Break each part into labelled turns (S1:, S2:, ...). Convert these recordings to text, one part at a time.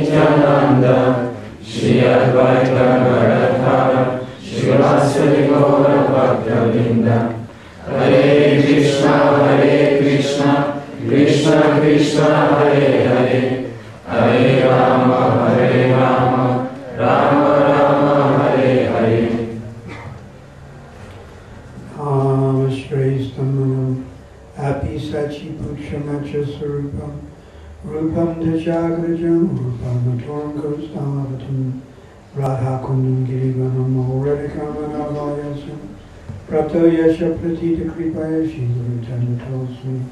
S1: Nityananda Shri Advaita Gadadhara Shri Vasari Gaura Bhaktavinda Hare Krishna Hare Krishna Krishna Krishna Hare Hare. Hare Rama Hare Rama Rama Rama Hare Hare.
S2: Amashrayastamano Api Sachi Pukshamacha Sarupam Rupam Dajagrajam yaşa pratita kripaya shidra chandra tulsi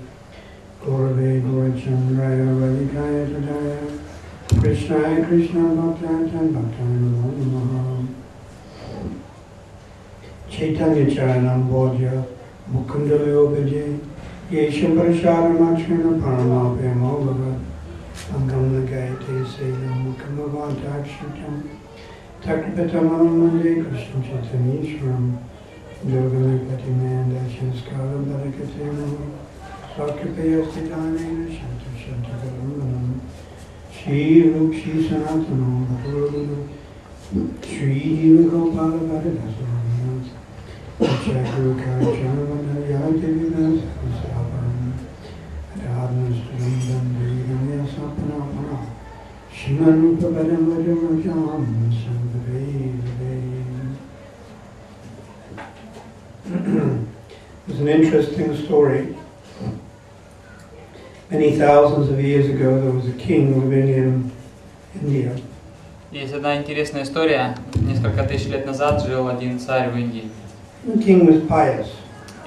S2: Gaurave Gaurachandraya Radhikaya Tadaya. Krishnaya Krishna Bhaktaya Tan Bhaktaya Namo Namaha Chaitanya Charanam Bodhya Mukundala Yogaji Yesham Prashara Machana Paramapya Mogavat Angam Nagayate Selam Mukhamavata Akshitam Takripatamam Mande Krishna Chaitanya Charanam. Durgana Gati Manda Shanskaram Dharakati Namo Sakyupi Yasti Dhanena Shanta Shanta Karamana Shri Rukshi Sanatana Mahurana Shri Hila Gopala Bhadadasa Vanyas Chakra Karachana Vanyaya Devi Dasa Kusabharana Adhadana Sturindam Vigamiya Sapana Vanyas Shimanupa Padamajama Jamasa It's an interesting story. Many thousands of years ago, there was a king living in India.
S3: Есть одна интересная история. Несколько тысяч лет назад жил один царь в Индии.
S2: The king was pious,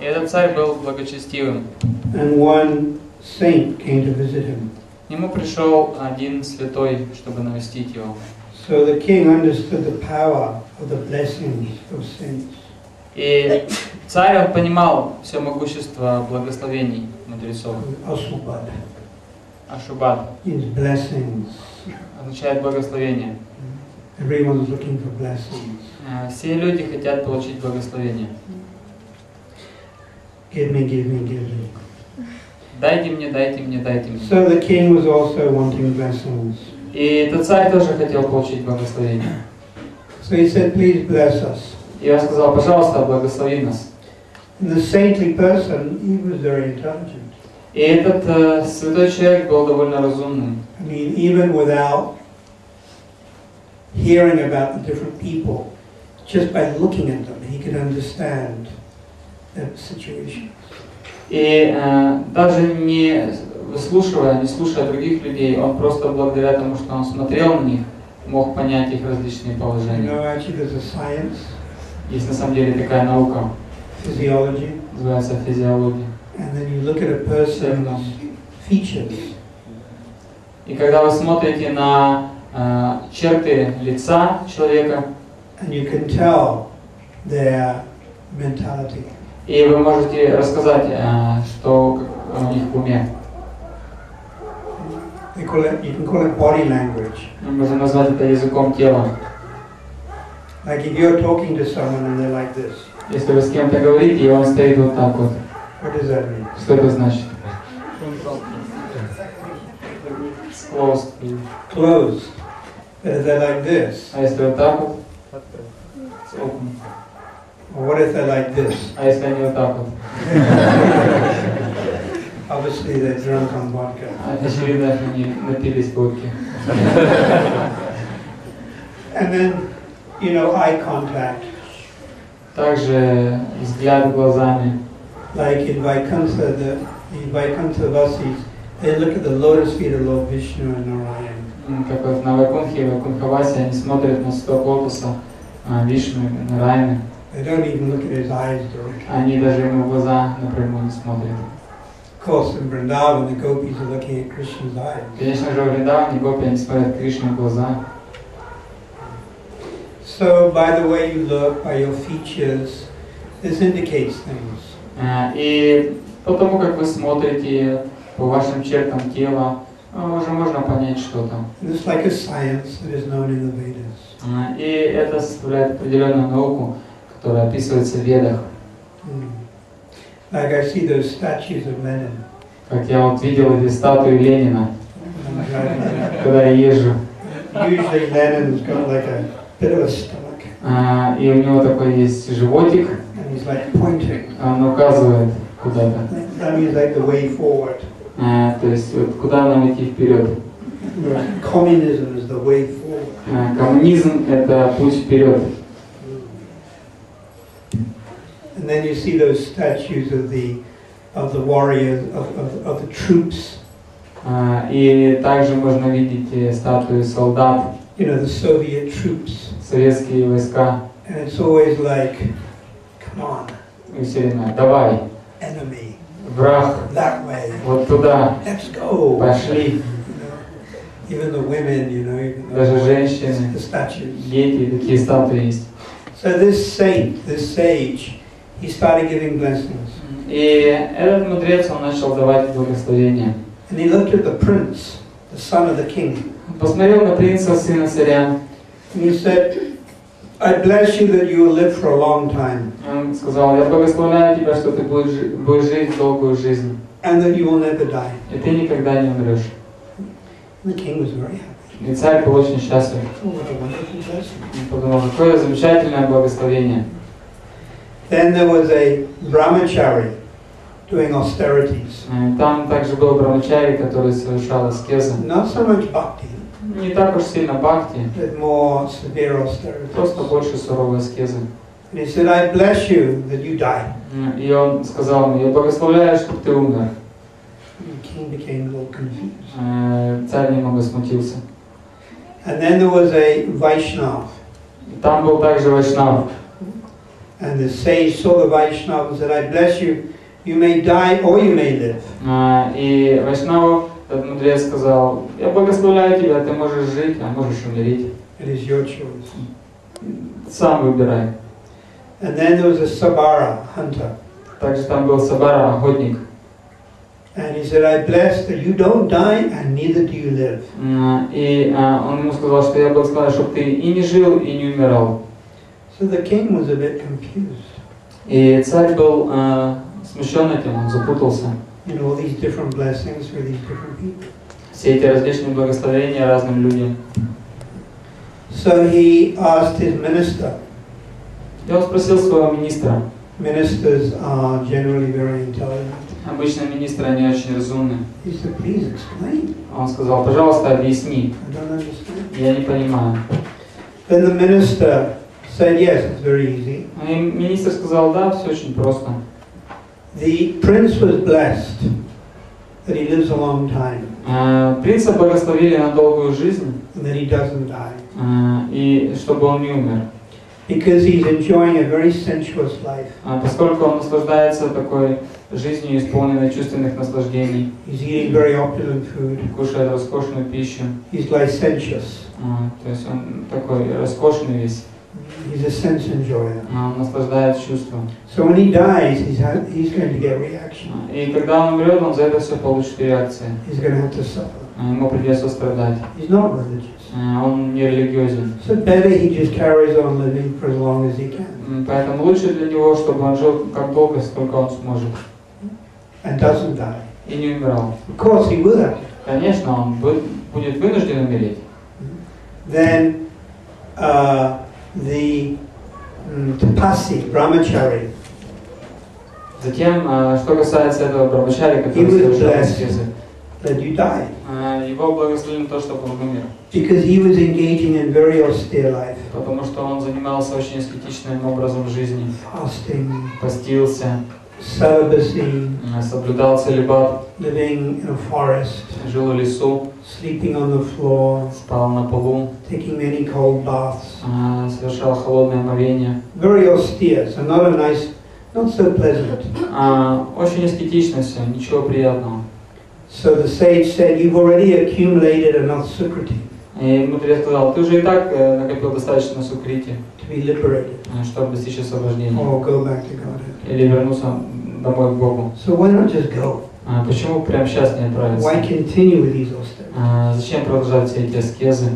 S3: И этот царь был благочестивым.
S2: and one saint came to visit him.
S3: К нему пришел один святой, чтобы навестить его.
S2: So the king understood the power of the blessings of saints.
S3: И Царь он понимал все могущество благословений мудрецов. Ашубад
S2: blessings.
S3: означает благословение.
S2: Everyone's looking for blessings.
S3: Э, Все люди хотят получить благословение.
S2: Give me, give me, give me.
S3: Дайте мне, дайте мне, дайте мне.
S2: So the king was also wanting blessings.
S3: И этот царь тоже хотел получить благословение.
S2: So he said, please bless us.
S3: И он сказал, пожалуйста, благослови нас.
S2: The saintly person, he was very intelligent.
S3: И этот э, святой человек был довольно разумным.
S2: I mean, even without hearing about the different people, just by looking at them, he could understand the situation.
S3: И э, даже не выслушивая, не слушая других людей, он просто благодаря тому, что он смотрел на них, мог понять их различные
S2: You
S3: положения.
S2: know, actually, there's a science,
S3: Есть на самом деле такая наука,
S2: physiology,
S3: называется физиология.
S2: and then you look at a person's features,
S3: И когда вы смотрите на э, черты лица человека,
S2: and you can tell their mentality.
S3: и вы можете рассказать, э, что у них в уме.
S2: They call it, you can call it body language.
S3: Мы можем назвать это языком тела.
S2: Like if you're talking to someone and they're like this,
S3: Если вы с кем-то говорите, и он стоит вот так вот,
S2: What does that mean?
S3: что это значит? Closed.
S2: Closed. But if they're like this,
S3: А если вот так вот? It's open.
S2: or what if they're like this?
S3: А если они вот так вот?
S2: Obviously they're drunk on vodka.
S3: А, Очевидно, что они напились водки.
S2: And then, you know, eye contact.
S3: Также взгляд глазами.
S2: Like in Vaikuntha, the, in Vaikuntha Vasis, they look at the lotus feet of Lord Vishnu and Narayan.
S3: М, Как вот на Вайкунхе и Вайкунхавасе они смотрят на стоп лотоса а, Вишну и Нараяны.
S2: They don't even look at his eyes directly.
S3: Они даже ему в глаза напрямую не смотрят.
S2: Of course, in Vrindavan, the gopis are looking at Krishna's eyes.
S3: Конечно же, в Вриндаване гопи, они смотрят Кришне в глаза.
S2: So, by the way you look, by your features, this indicates things.
S3: А, И по тому, как вы смотрите, по вашим чертам тела, а, уже можно понять что-то.
S2: Like a science that is known in the Vedas.
S3: А, И это составляет определенную науку, которая описывается в Ведах.
S2: Mm. Like I see those statues of Lenin.
S3: Как я вот видел эти статуи Ленина, когда я езжу.
S2: Usually Lenin's got like a
S3: А, И у него такой есть животик, он указывает куда-то. А, То есть вот куда нам идти вперед.
S2: Communism is the way forward.
S3: А, Коммунизм – это путь вперед.
S2: And then you see those statues of the of the warriors of, of, of the troops.
S3: А, И также можно видеть э, статуи солдат,
S2: You know the Soviet troops,
S3: советские войска.
S2: and it's always like, come on,
S3: И все время «давай,
S2: enemy,
S3: враг,
S2: that way,
S3: вот туда,
S2: let's go.
S3: пошли».
S2: You know, even the women, you know, even the,
S3: Даже женщины,
S2: the statues.
S3: дети, такие статуи есть.
S2: So this saint, this sage, he started giving blessings.
S3: И этот мудрец, он начал давать благословения.
S2: And he looked at the prince, the son of the king,
S3: Посмотрел на принца, сына царя,
S2: and He said, I bless you that you will live for a long time,
S3: он сказал, я благословляю тебя, что ты будешь, жи- будешь жить долгую жизнь,
S2: and that you will never die.
S3: и ты никогда не умрешь.
S2: And the king was very happy.
S3: И царь был очень счастлив.
S2: Oh, what a wonderful blessing.
S3: Он подумал, какое замечательное благословение.
S2: Then there was a brahmachari doing austerities.
S3: Э, Там также был брамачари, который совершал аскезы.
S2: Not so much bhakti,
S3: Не так уж сильно бхакти,
S2: but more severe austerities.
S3: просто больше суровые аскезы.
S2: And he said, I bless you that you die.
S3: М, И он сказал мне, я благословляю, чтобы ты умер.
S2: And the king became a little confused.
S3: Э, Царь немного смутился.
S2: And then there was a Vaishnav.
S3: И Там был также Вайшнав.
S2: And the sage saw the Vaishnav and said, I bless you. You may die or you may live.
S3: А, И Вайшнаву этот мудрец сказал, я благословляю тебя, ты можешь жить, а можешь умереть.
S2: It is your choice.
S3: Сам выбирай.
S2: And then there was a Sabara hunter.
S3: Также там был Сабара, охотник.
S2: And he said, I bless that you don't die and neither do you live.
S3: М, И а, он ему сказал, что я благословляю, чтобы ты и не жил, и не умирал.
S2: So the king was a bit confused.
S3: И царь был а, смущен этим, он запутался.
S2: Know, all these different blessings for these different people.
S3: Все эти различные благословения разным людям.
S2: So he asked his minister.
S3: И он спросил своего министра.
S2: Ministers are generally very intelligent.
S3: Обычно министры, они очень разумны.
S2: He said, please explain.
S3: Он сказал, пожалуйста, объясни.
S2: I don't understand.
S3: Я не понимаю.
S2: Then the minister said, yes, it's very easy.
S3: И министр сказал, да, все очень просто.
S2: The prince was blessed that he lives a long time
S3: А, Принца благословили на долгую жизнь,
S2: and that he doesn't die
S3: а, и чтобы он не умер.
S2: because he's enjoying a very sensuous life.
S3: А, Поскольку он наслаждается такой жизнью, исполненной чувственных наслаждений,
S2: He's eating very opulent food.
S3: кушает роскошную пищу.
S2: He's licentious.
S3: То есть он такой роскошный весь,
S2: He's a sense enjoyer.
S3: а, он наслаждает чувством.
S2: So when he dies, he's, he's going to get reaction.
S3: А, И когда он умрет, он за это все получит реакции.
S2: He's going to have to suffer.
S3: А, Ему придется страдать.
S2: He's not religious.
S3: Э, Он не религиозен.
S2: So better he just carries on living for as long as he can
S3: Поэтому лучше для него, чтобы он жил как долго, сколько он сможет.
S2: and doesn't die.
S3: И не умирал.
S2: Of course, he will have to.
S3: Конечно, он бу- будет вынужден умереть.
S2: Then uh, the tapasi, brahmachari,
S3: Затем, э, что касается этого Брахмачари, который совершил
S2: let you die.
S3: э, его благословили на то, чтобы он умер.
S2: Because he was engaging in very austere life,
S3: Потому что он занимался очень аскетичным образом жизни.
S2: fasting,
S3: Постился,
S2: celibacy,
S3: соблюдал целебат,
S2: living in a forest,
S3: жил в лесу,
S2: sleeping on the floor,
S3: спал на полу,
S2: taking many cold baths.
S3: э, совершал холодное омовение.
S2: Very austere, so not a nice, not so pleasant.
S3: А, Очень аскетично все, ничего приятного.
S2: So the sage said, You've already accumulated enough sukriti
S3: И мудрец сказал, ты же и так э, накопил достаточно сукрити,
S2: to be liberated
S3: э, чтобы достичь освобождения.
S2: or go back to Godhead.
S3: Или вернуться домой к Богу.
S2: So why not just go?
S3: А, Почему прямо сейчас не отправиться?
S2: Why continue with these?
S3: А, Зачем продолжать все эти аскезы?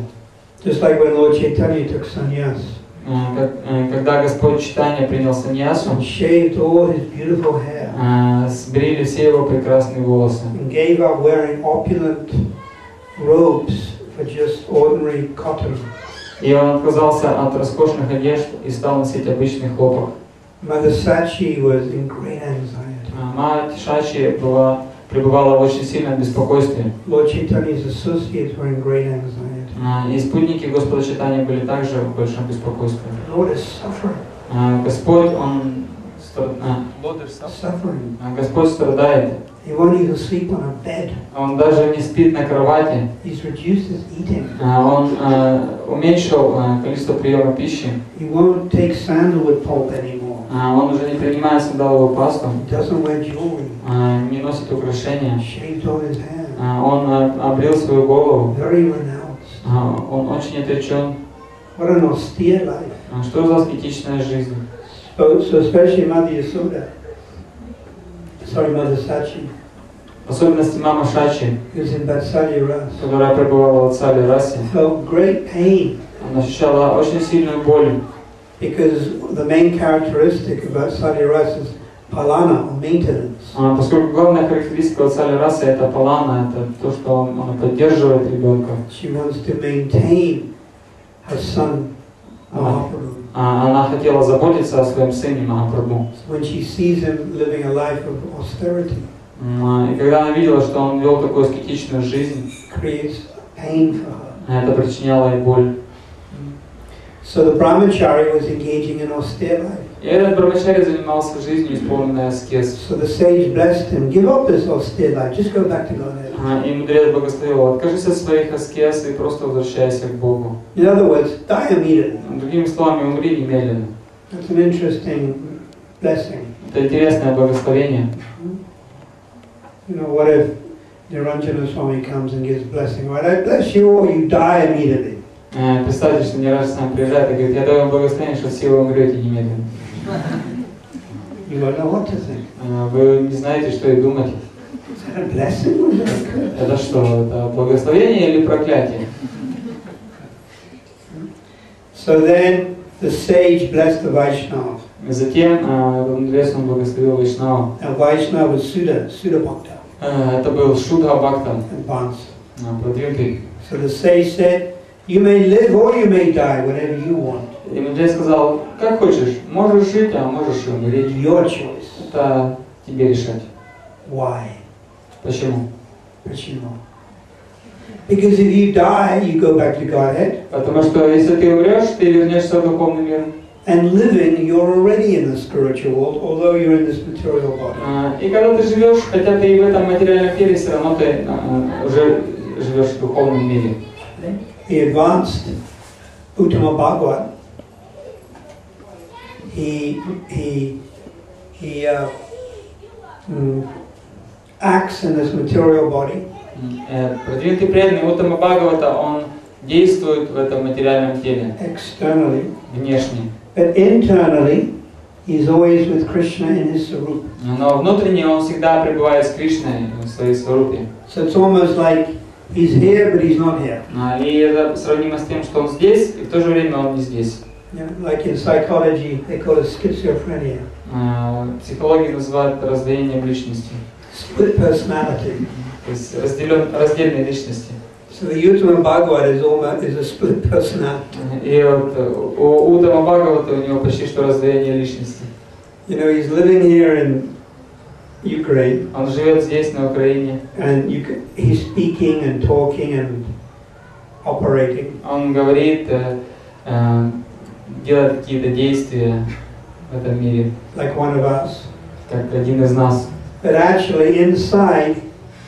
S2: Just like when Lord Chaitanya took sannyas
S3: А, э, Когда Господь Читания принял саньясу,
S2: shaved all his beautiful hair
S3: а, сбрили все его прекрасные волосы.
S2: and gave up wearing opulent robes for just ordinary cotton.
S3: И он отказался от роскошных одежд и стал носить обычный хлопок.
S2: Mother Sachi was in great anxiety.
S3: А, Мать Шачи была, пребывала в очень сильном беспокойстве. А, И спутники Господа Читания были также в большом беспокойстве. А, Господь, Он а, Господь страдает.
S2: He won't even sleep on a bed.
S3: Он даже не спит на кровати.
S2: He's reduced his eating.
S3: Он уменьшил количество приема пищи.
S2: He won't take sandalwood pulp anymore.
S3: А, Он уже не принимает сандаловую пасту. А, Не носит украшения. А, Он обрил свою голову. Он очень отречен. Что за аскетичная жизнь? В особенности мама Шачи, которая пребывала в Цале расе, она ощущала очень сильную боль,
S2: because the main characteristic of Vatsalya Ras is palana, or maintenance.
S3: А, поскольку главная характеристика Цали расы это палана, это то, что он, она поддерживает ребенка.
S2: She wants to maintain her son, Mahaprabhu.
S3: А, Она хотела заботиться о своем сыне Махапрабху.
S2: When she sees him living a life of austerity,
S3: а, И когда она видела, что он вел такую аскетичную жизнь,
S2: creates pain for her.
S3: это причиняло ей боль.
S2: So the brahmachari was engaging in austere life.
S3: И этот Брамачари занимался жизнью, исполненной аскез.
S2: So the sage blessed him, give up this austere life, just go back to Godhead.
S3: А, И мудрец благословил, откажись от своих аскез и просто возвращайся к Богу.
S2: In other words, die immediately.
S3: Другими словами, умри немедленно.
S2: That's an interesting blessing.
S3: Это интересное благословение.
S2: You know, what if Niranjana Swami comes and gives blessing? Right, I bless you or you die immediately.
S3: Э, Представьте, что не раз с нами приезжает и говорит, я даю вам благословение, что все вы умрете немедленно. Э, Вы не знаете, что и думать. Это что, это благословение или проклятие?
S2: So then the sage blessed the Vaishnava.
S3: Затем э, мудрец он благословил Вайшнава.
S2: Now Vaishnava was Sudha, Sudha Bhakta,
S3: Э, Это был Шudha Бхакта,
S2: advanced.
S3: э, продвинутый.
S2: So the sage said, you may live or you may die, whatever you want.
S3: И мудрец сказал, как хочешь, можешь жить, а можешь и умереть.
S2: Your choice.
S3: Это тебе решать.
S2: Why?
S3: Почему?
S2: Почему? Because if you die, you go back to Godhead.
S3: Потому что если ты умрешь, ты вернешься в духовный мир.
S2: And living, you're already in the spiritual world, although you're in this material body.
S3: Э, И когда ты живешь, хотя ты и в этом материальном мире, все равно ты э, уже живешь в духовном мире.
S2: The advanced Uttama Bhagavad, he, he, he uh, mm, acts in this material body,
S3: Э, Продвинутый преданный Уттама Бхагавата, он действует в этом материальном теле,
S2: externally,
S3: внешне.
S2: but internally, he's always with Krishna in his sarup.
S3: Но внутренне он всегда пребывает с Кришной в своей сварупе.
S2: So it's almost like He's here, but he's not here.
S3: А, И это сравнимо с тем, что он здесь, и в то же время он не здесь.
S2: Like in psychology, they call it schizophrenia,
S3: А, Психологи называют это раздвоением личности.
S2: split personality.
S3: То есть разделен, раздельной личности.
S2: So the Uttama Bhagavad is almost is a split personality.
S3: И вот у Удама Бхагавата у него почти что раздвоение личности.
S2: You know, he's living here in Ukraine,
S3: Он живет здесь, на Украине.
S2: and you can, he's speaking and talking and operating.
S3: Он говорит, э, э, делает какие-то действия в этом мире,
S2: like one of us.
S3: как один из нас.
S2: But actually, inside,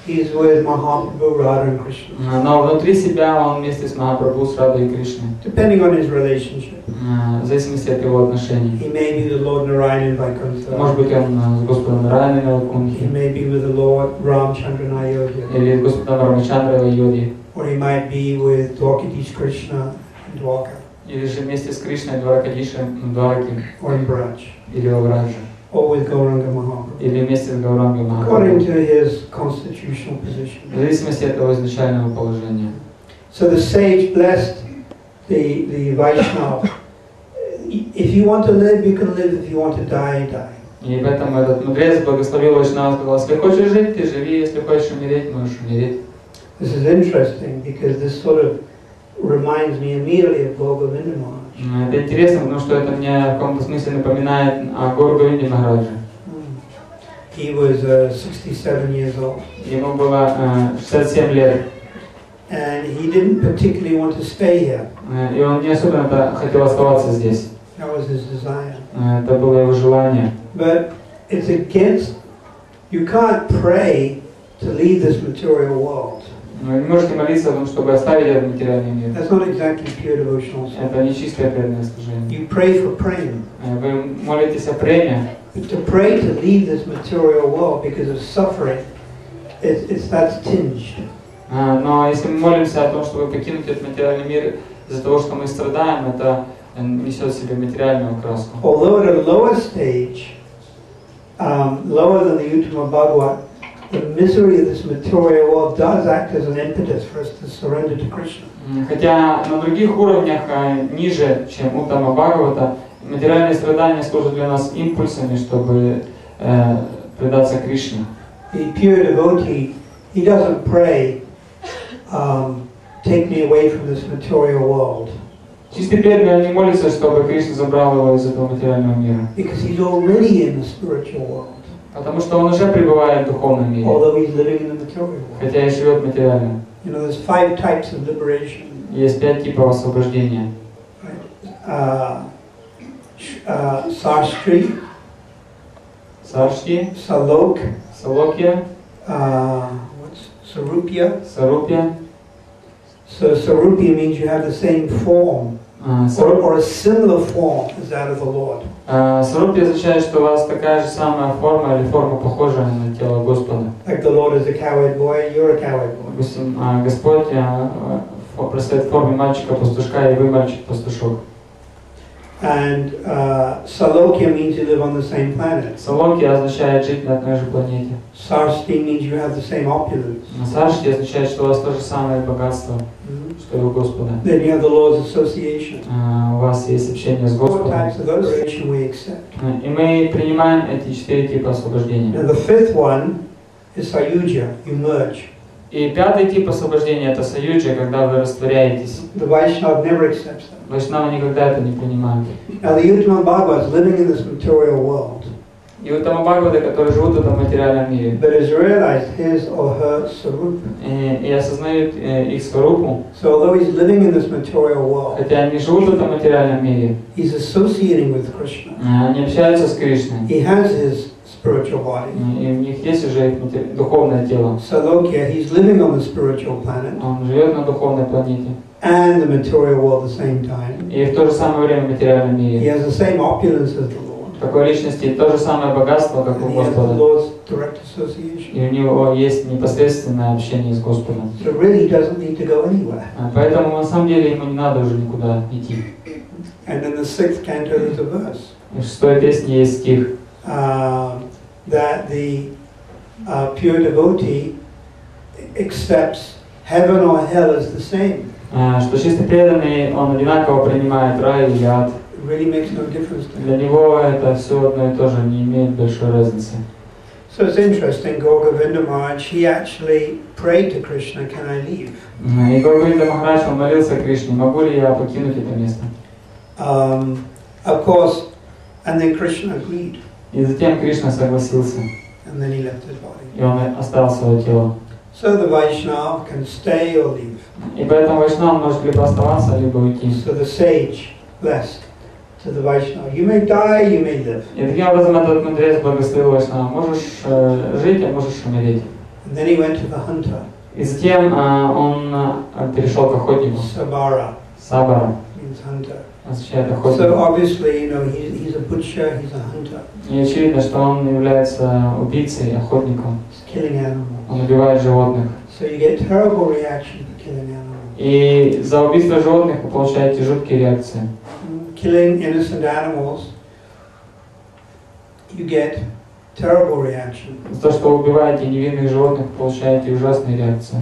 S2: he's with Mahaprabhu, Radha, and Krishna,
S3: Э, Но внутри себя он вместе с Махапрабху, с Радой и Кришной.
S2: depending on his relationship.
S3: Э, В зависимости от его отношений.
S2: He may be the Lord Narayan in Vaikuntha.
S3: Может быть, он э, с Господом Райаной на
S2: He
S3: Вакунхе,
S2: may be with the Lord Ramchandra in Ayodhya.
S3: или с Господом Рамачандрой в Йоде,
S2: Or he might be with Dwarkadish Krishna in Dwarka,
S3: или же вместе с Кришной Дваракадишем в Двараке,
S2: or in
S3: или во Врадже,
S2: or with Gauranga Mahaprabhu,
S3: или вместе с Гауранgai
S2: according
S3: Махапрабху.
S2: to his constitutional
S3: В
S2: position.
S3: зависимости от его изначального положения.
S2: So the sage blessed the, the Vaishnava. If you want to live, you can live. If you want to die, die.
S3: И поэтому этот мудрец благословил Вайшнава, сказал, если хочешь жить, ты живи, если хочешь умереть, можешь умереть.
S2: This is interesting because this sort of reminds me immediately of Govinda Maharaj.
S3: М, Это интересно, потому что это мне в каком-то смысле напоминает о Гуру Говинде Махараджа.
S2: He was uh, 67 years old
S3: Ему было э, 67 лет,
S2: and he didn't particularly want to stay here.
S3: э, и он не особенно хотел оставаться здесь.
S2: That was his desire.
S3: Э, Это было его желание.
S2: But it's against, you can't pray to leave this material world.
S3: Вы не можете молиться о том, чтобы оставить этот материальный мир.
S2: That's not exactly pure devotional service.
S3: Это не чистое преданное служение.
S2: You pray for praying.
S3: Э, Вы молитесь о премии,
S2: But to pray to leave this material world because of suffering, it's, it's that's tinged.
S3: А, Но если мы молимся о том, чтобы покинуть этот материальный мир из-за того, что мы страдаем, это э, несет в себе материальную краску.
S2: Although at a lower stage, um, lower than the Uttama Bhagavad, the misery of this material world does act as an impetus for us to surrender to Krishna.
S3: М, Хотя на других уровнях, э, ниже, чем у Тама Бхагавата, материальные страдания служат для нас импульсами, чтобы э, предаться Кришне.
S2: The pure devotee, he doesn't pray, um, take me away from this material world,
S3: Чистый преданный не молится, чтобы Кришна забрал его из этого материального мира.
S2: because he's already in the spiritual world,
S3: Потому что он уже пребывает в духовном мире,
S2: although he's living in the material world.
S3: хотя и живет материально.
S2: You know, there's five types of liberation.
S3: Есть пять типов освобождения.
S2: Uh, uh, Sastri,
S3: Саршти,
S2: Salok,
S3: Салокья,
S2: uh, what's Sarupya?
S3: Сарупья.
S2: So Sarupya means you have the same form,
S3: А,
S2: or,
S3: Сару-
S2: or a similar form as that of the Lord.
S3: Сарупья означает, что у вас такая же самая форма или форма похожая на тело Господа. А, Господь а, представит в форме мальчика-пастушка, и вы мальчик-пастушок.
S2: And uh, Salokya means you live on the same planet.
S3: Салоки означает жить на одной же планете.
S2: Sarsti means you have the same opulence.
S3: Саршти означает, что у вас то же самое богатство,
S2: Mhm.
S3: Что Господа.
S2: Then you have the Lord's association.
S3: А, У вас есть общение с
S2: Four
S3: Господом.
S2: types of liberation we accept.
S3: А, И мы принимаем эти четыре типа освобождения.
S2: Now the fifth one is Sayuja, you merge.
S3: И пятый тип освобождения – это саюджи, когда вы растворяетесь.
S2: The Vaishnava never accepts that.
S3: Вайшнавы никогда это не принимают.
S2: Now the Uttama Bhagavad is living in this material world,
S3: И вот там Бхагаваты, которые живут в этом материальном мире,
S2: but has realized his or her sarup.
S3: и, и осознают э, их сварупу,
S2: So although he's living in this material world,
S3: хотя они живут в этом материальном мире,
S2: he's associating with Krishna.
S3: э, они общаются с Кришной,
S2: He has his spiritual body.
S3: э, и у них есть уже их матери- духовное тело.
S2: Salokya, he's living on the spiritual planet
S3: Он живет на духовной планете.
S2: and the material world at the same time.
S3: И в то же самое время в материальном
S2: He
S3: мире.
S2: has the same opulence as the Lord.
S3: Такой личности то же самое богатство, как у Господа. И у него есть непосредственное общение с Господом. А Поэтому на самом деле ему не надо уже никуда идти.
S2: Verse.
S3: В шестой песне есть стих,
S2: uh, that the uh, pure devotee accepts heaven or hell is the same.
S3: э, что чисто преданный, он одинаково принимает рай или ад.
S2: It really makes no difference to him.
S3: Для него это все одно и то же, не имеет большой разницы.
S2: So it's interesting, Gorgovinda Maharaj, he actually prayed to Krishna, can I leave?
S3: М, И Гурвинда Махарадж, он молился Кришне, могу ли я покинуть это место?
S2: Um, of course, and then Krishna agreed,
S3: И затем Кришна согласился,
S2: and then he left his body.
S3: и он оставил свое тело.
S2: So the Vaishnava can stay or leave.
S3: И поэтому Вайшнав может либо оставаться, либо уйти.
S2: So the sage blessed To the Vaishnava, you may die, you may live.
S3: И таким образом этот мудрец благословил Вайшнава. Можешь э, жить, а можешь умереть.
S2: And then he went to the hunter,
S3: И затем э, он э, перешел к охотнику.
S2: Sabara,
S3: Сабара
S2: means hunter.
S3: означает
S2: So
S3: охотник.
S2: obviously, you know, he's, he's a butcher, he's a hunter.
S3: И очевидно, что он является убийцей, охотником.
S2: He's killing
S3: Он
S2: animals.
S3: убивает животных.
S2: So you get terrible reaction to killing animals.
S3: И за убийство животных вы получаете жуткие реакции.
S2: Killing innocent animals, you get terrible reaction.
S3: За то, что вы убиваете невинных животных, получаете ужасные реакции.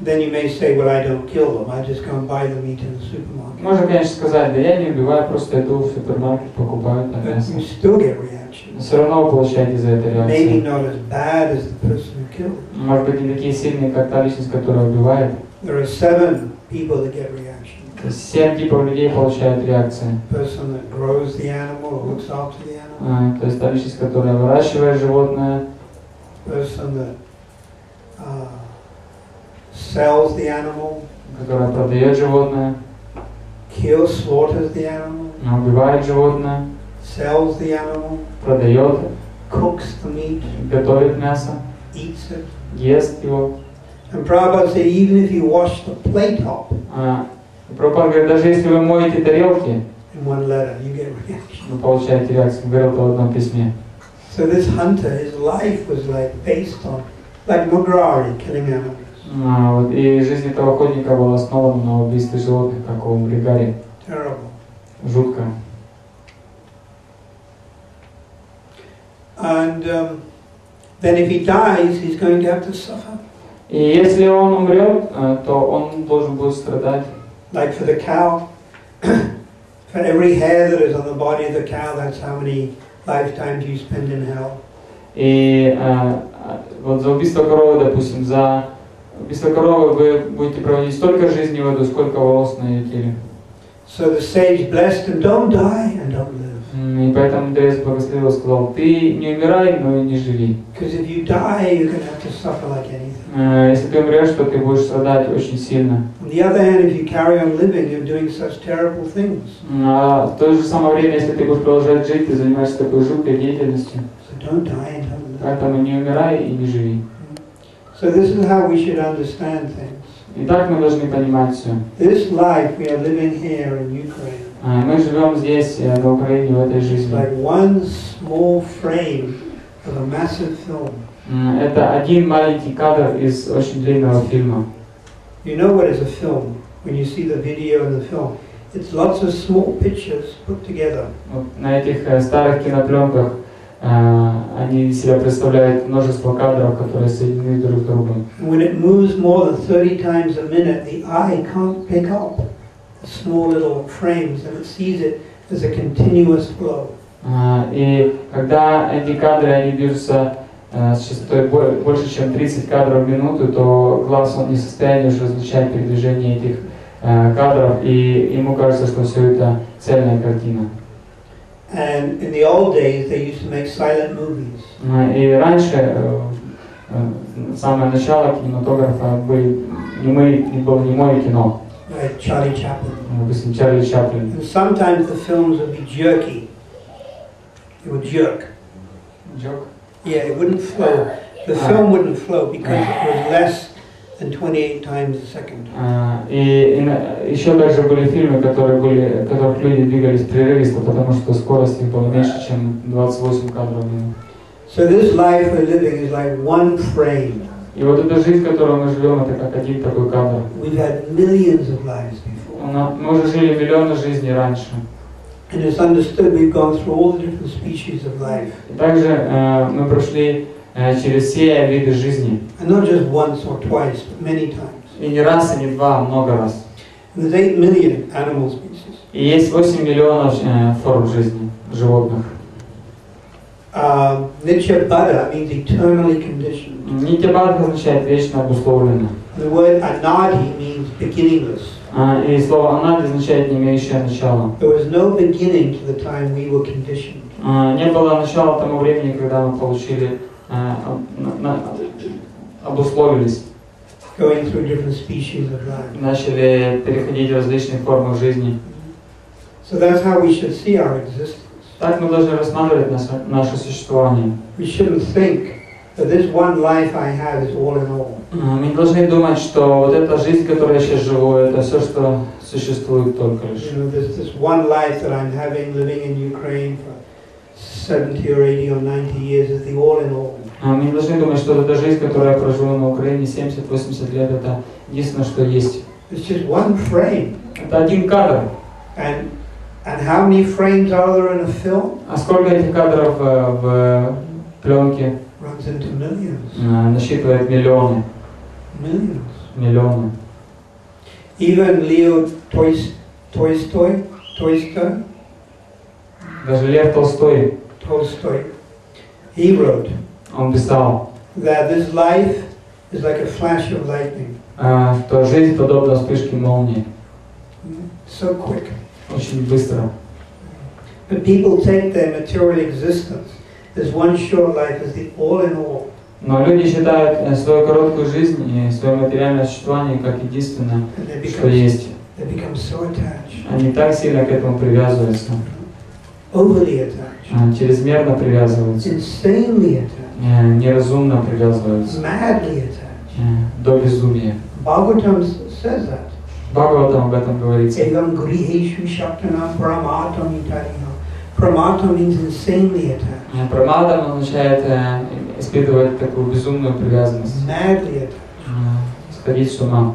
S2: Then you may say, well, I don't kill them, I just go and buy the meat in the supermarket.
S3: Можно, конечно, сказать, да я не убиваю, просто иду в супермаркет, покупаю там
S2: But
S3: мясо.
S2: you still get reaction.
S3: Но все равно вы получаете за это
S2: Maybe
S3: реакции.
S2: not as bad as the person who killed.
S3: Может быть, не такие сильные, как та личность, которая убивает.
S2: There are seven people that get reaction.
S3: То есть Семь типов людей получают реакции. А, То есть та личность, которая выращивает животное,
S2: that uh, animal,
S3: которая продает животное,
S2: kills, slaughters the animal,
S3: а, убивает животное,
S2: sells the animal,
S3: продает,
S2: cooks the meat,
S3: готовит мясо,
S2: eats it.
S3: ест его.
S2: And Prabhupada said, even if you wash the plate up
S3: А, Прабхупада говорит, даже если вы моете тарелки, вы получаете реакцию. Говорил это в одном письме.
S2: So this hunter, his life was like based on, like Mugrari, killing animals.
S3: А, вот, и жизнь этого охотника была основана на убийстве животных, как у Бригари.
S2: Terrible.
S3: Жутко.
S2: And um, then if he dies, he's going to have to suffer.
S3: И если он умрет, э, то он должен будет страдать.
S2: Like for the cow, for every hair that is on the body of the cow, that's how many lifetimes you spend in hell.
S3: И э, вот за убийство коровы, допустим, за убийство коровы вы будете проводить столько жизни в аду, сколько волос на ее теле.
S2: So the sage blessed him, don't die and don't live.
S3: М, И поэтому мудрец благословил и сказал, ты не умирай, но и не живи. Э, Если ты умрешь, то ты будешь страдать очень сильно. А в то же самое время, если ты будешь продолжать жить, ты занимаешься такой жуткой деятельностью.
S2: So don't die and don't live.
S3: Поэтому не умирай и не живи.
S2: So this is how we should understand things.
S3: И так мы должны понимать все.
S2: This life we are living here in Ukraine
S3: Мы живем здесь, э, на Украине, в этой
S2: is
S3: жизни.
S2: like one small frame of a massive film.
S3: М, Это один маленький кадр из очень длинного фильма.
S2: You know what is a film when you see the video and the film. It's lots of small pictures put together.
S3: Вот на этих э, старых кинопленках э, они из себя представляют множество кадров, которые соединены друг с другом.
S2: And when it moves more than 30 times a minute, the eye can't pick up the small little frames and it sees it as a continuous flow.
S3: А, И когда эти кадры, они движутся э, частотой бо- больше, чем 30 кадров в минуту, то глаз он не в состоянии уже различать передвижение этих э, кадров, и ему кажется, что все это цельная картина.
S2: And in the old days, they used to make silent movies.
S3: А, И раньше, э, самое начало кинематографа были немые, было немое кино,
S2: like Charlie Chaplin.
S3: допустим, Чарли Чаплин.
S2: And sometimes the films would be jerky. It would jerk. Yeah, it wouldn't flow. The
S3: Ah.
S2: film wouldn't flow because it was less than 28 times a second.
S3: А, И, и на- еще также были фильмы, которые были, в которых люди двигались прерывисто, потому что скорость их была меньше, чем 28 кадров в минуту.
S2: So this life we're living is like one frame.
S3: И вот эта жизнь, в которой мы живем, это как один такой кадр. Мы уже жили миллионы жизней раньше.
S2: And it's understood we've gone through all the different species of life.
S3: Также э, мы прошли э, через все виды жизни.
S2: And not just once or twice, but many times.
S3: И не раз, и не два, а много раз.
S2: And there's 8 million animal species.
S3: И есть 8 миллионов э, форм жизни животных.
S2: Um, Nitya Bada means eternally conditioned.
S3: Нитябадх означает вечно обусловлено.
S2: The word anadi means beginningless.
S3: А, И слово анади означает не имеющее начала.
S2: There was no beginning to the time we were conditioned.
S3: А, Не было начала тому времени, когда мы получили, на- обусловились,
S2: going through different species of life.
S3: начали переходить в различные формы жизни.
S2: So that's how we should see our existence.
S3: Так мы должны рассматривать наше, наше существование.
S2: We shouldn't think that this one life I have is all in all.
S3: А, Мы не должны думать, что вот эта жизнь, которой я сейчас живу, это все, что существует только лишь.
S2: You know, there's this one life that I'm having living in Ukraine for 70 or 80 or 90 years is the all in all.
S3: А, Мы не должны думать, что вот эта жизнь, которую я проживу на Украине 70-80 лет, это единственное, что есть.
S2: It's just one frame.
S3: Это один кадр.
S2: And and how many frames are there in a film?
S3: А сколько этих кадров э, в пленке
S2: Runs into millions.
S3: э, насчитывает миллионы,
S2: Millions.
S3: миллионы.
S2: Even Leo Toys, Tolstoy, Tolstoy,
S3: Даже Лев Толстой,
S2: Tolstoy, he wrote
S3: он писал,
S2: that this life is like a flash of lightning,
S3: э, что жизнь подобна вспышке молнии,
S2: so quick.
S3: очень быстро.
S2: But people take their material existence, this one short life, as the all in all.
S3: Но люди считают э, свою короткую жизнь и свое материальное существование как единственное, что есть.
S2: they become so attached,
S3: Они так сильно к этому привязываются,
S2: overly attached,
S3: э, чрезмерно привязываются,
S2: insanely attached,
S3: э, неразумно привязываются,
S2: madly attached.
S3: до безумия.
S2: Bhagavatam s- says that.
S3: Бхагаватам об этом говорится.
S2: Pramata means insanely attached,
S3: Прамадам означает испытывать такую безумную привязанность, сходить с ума.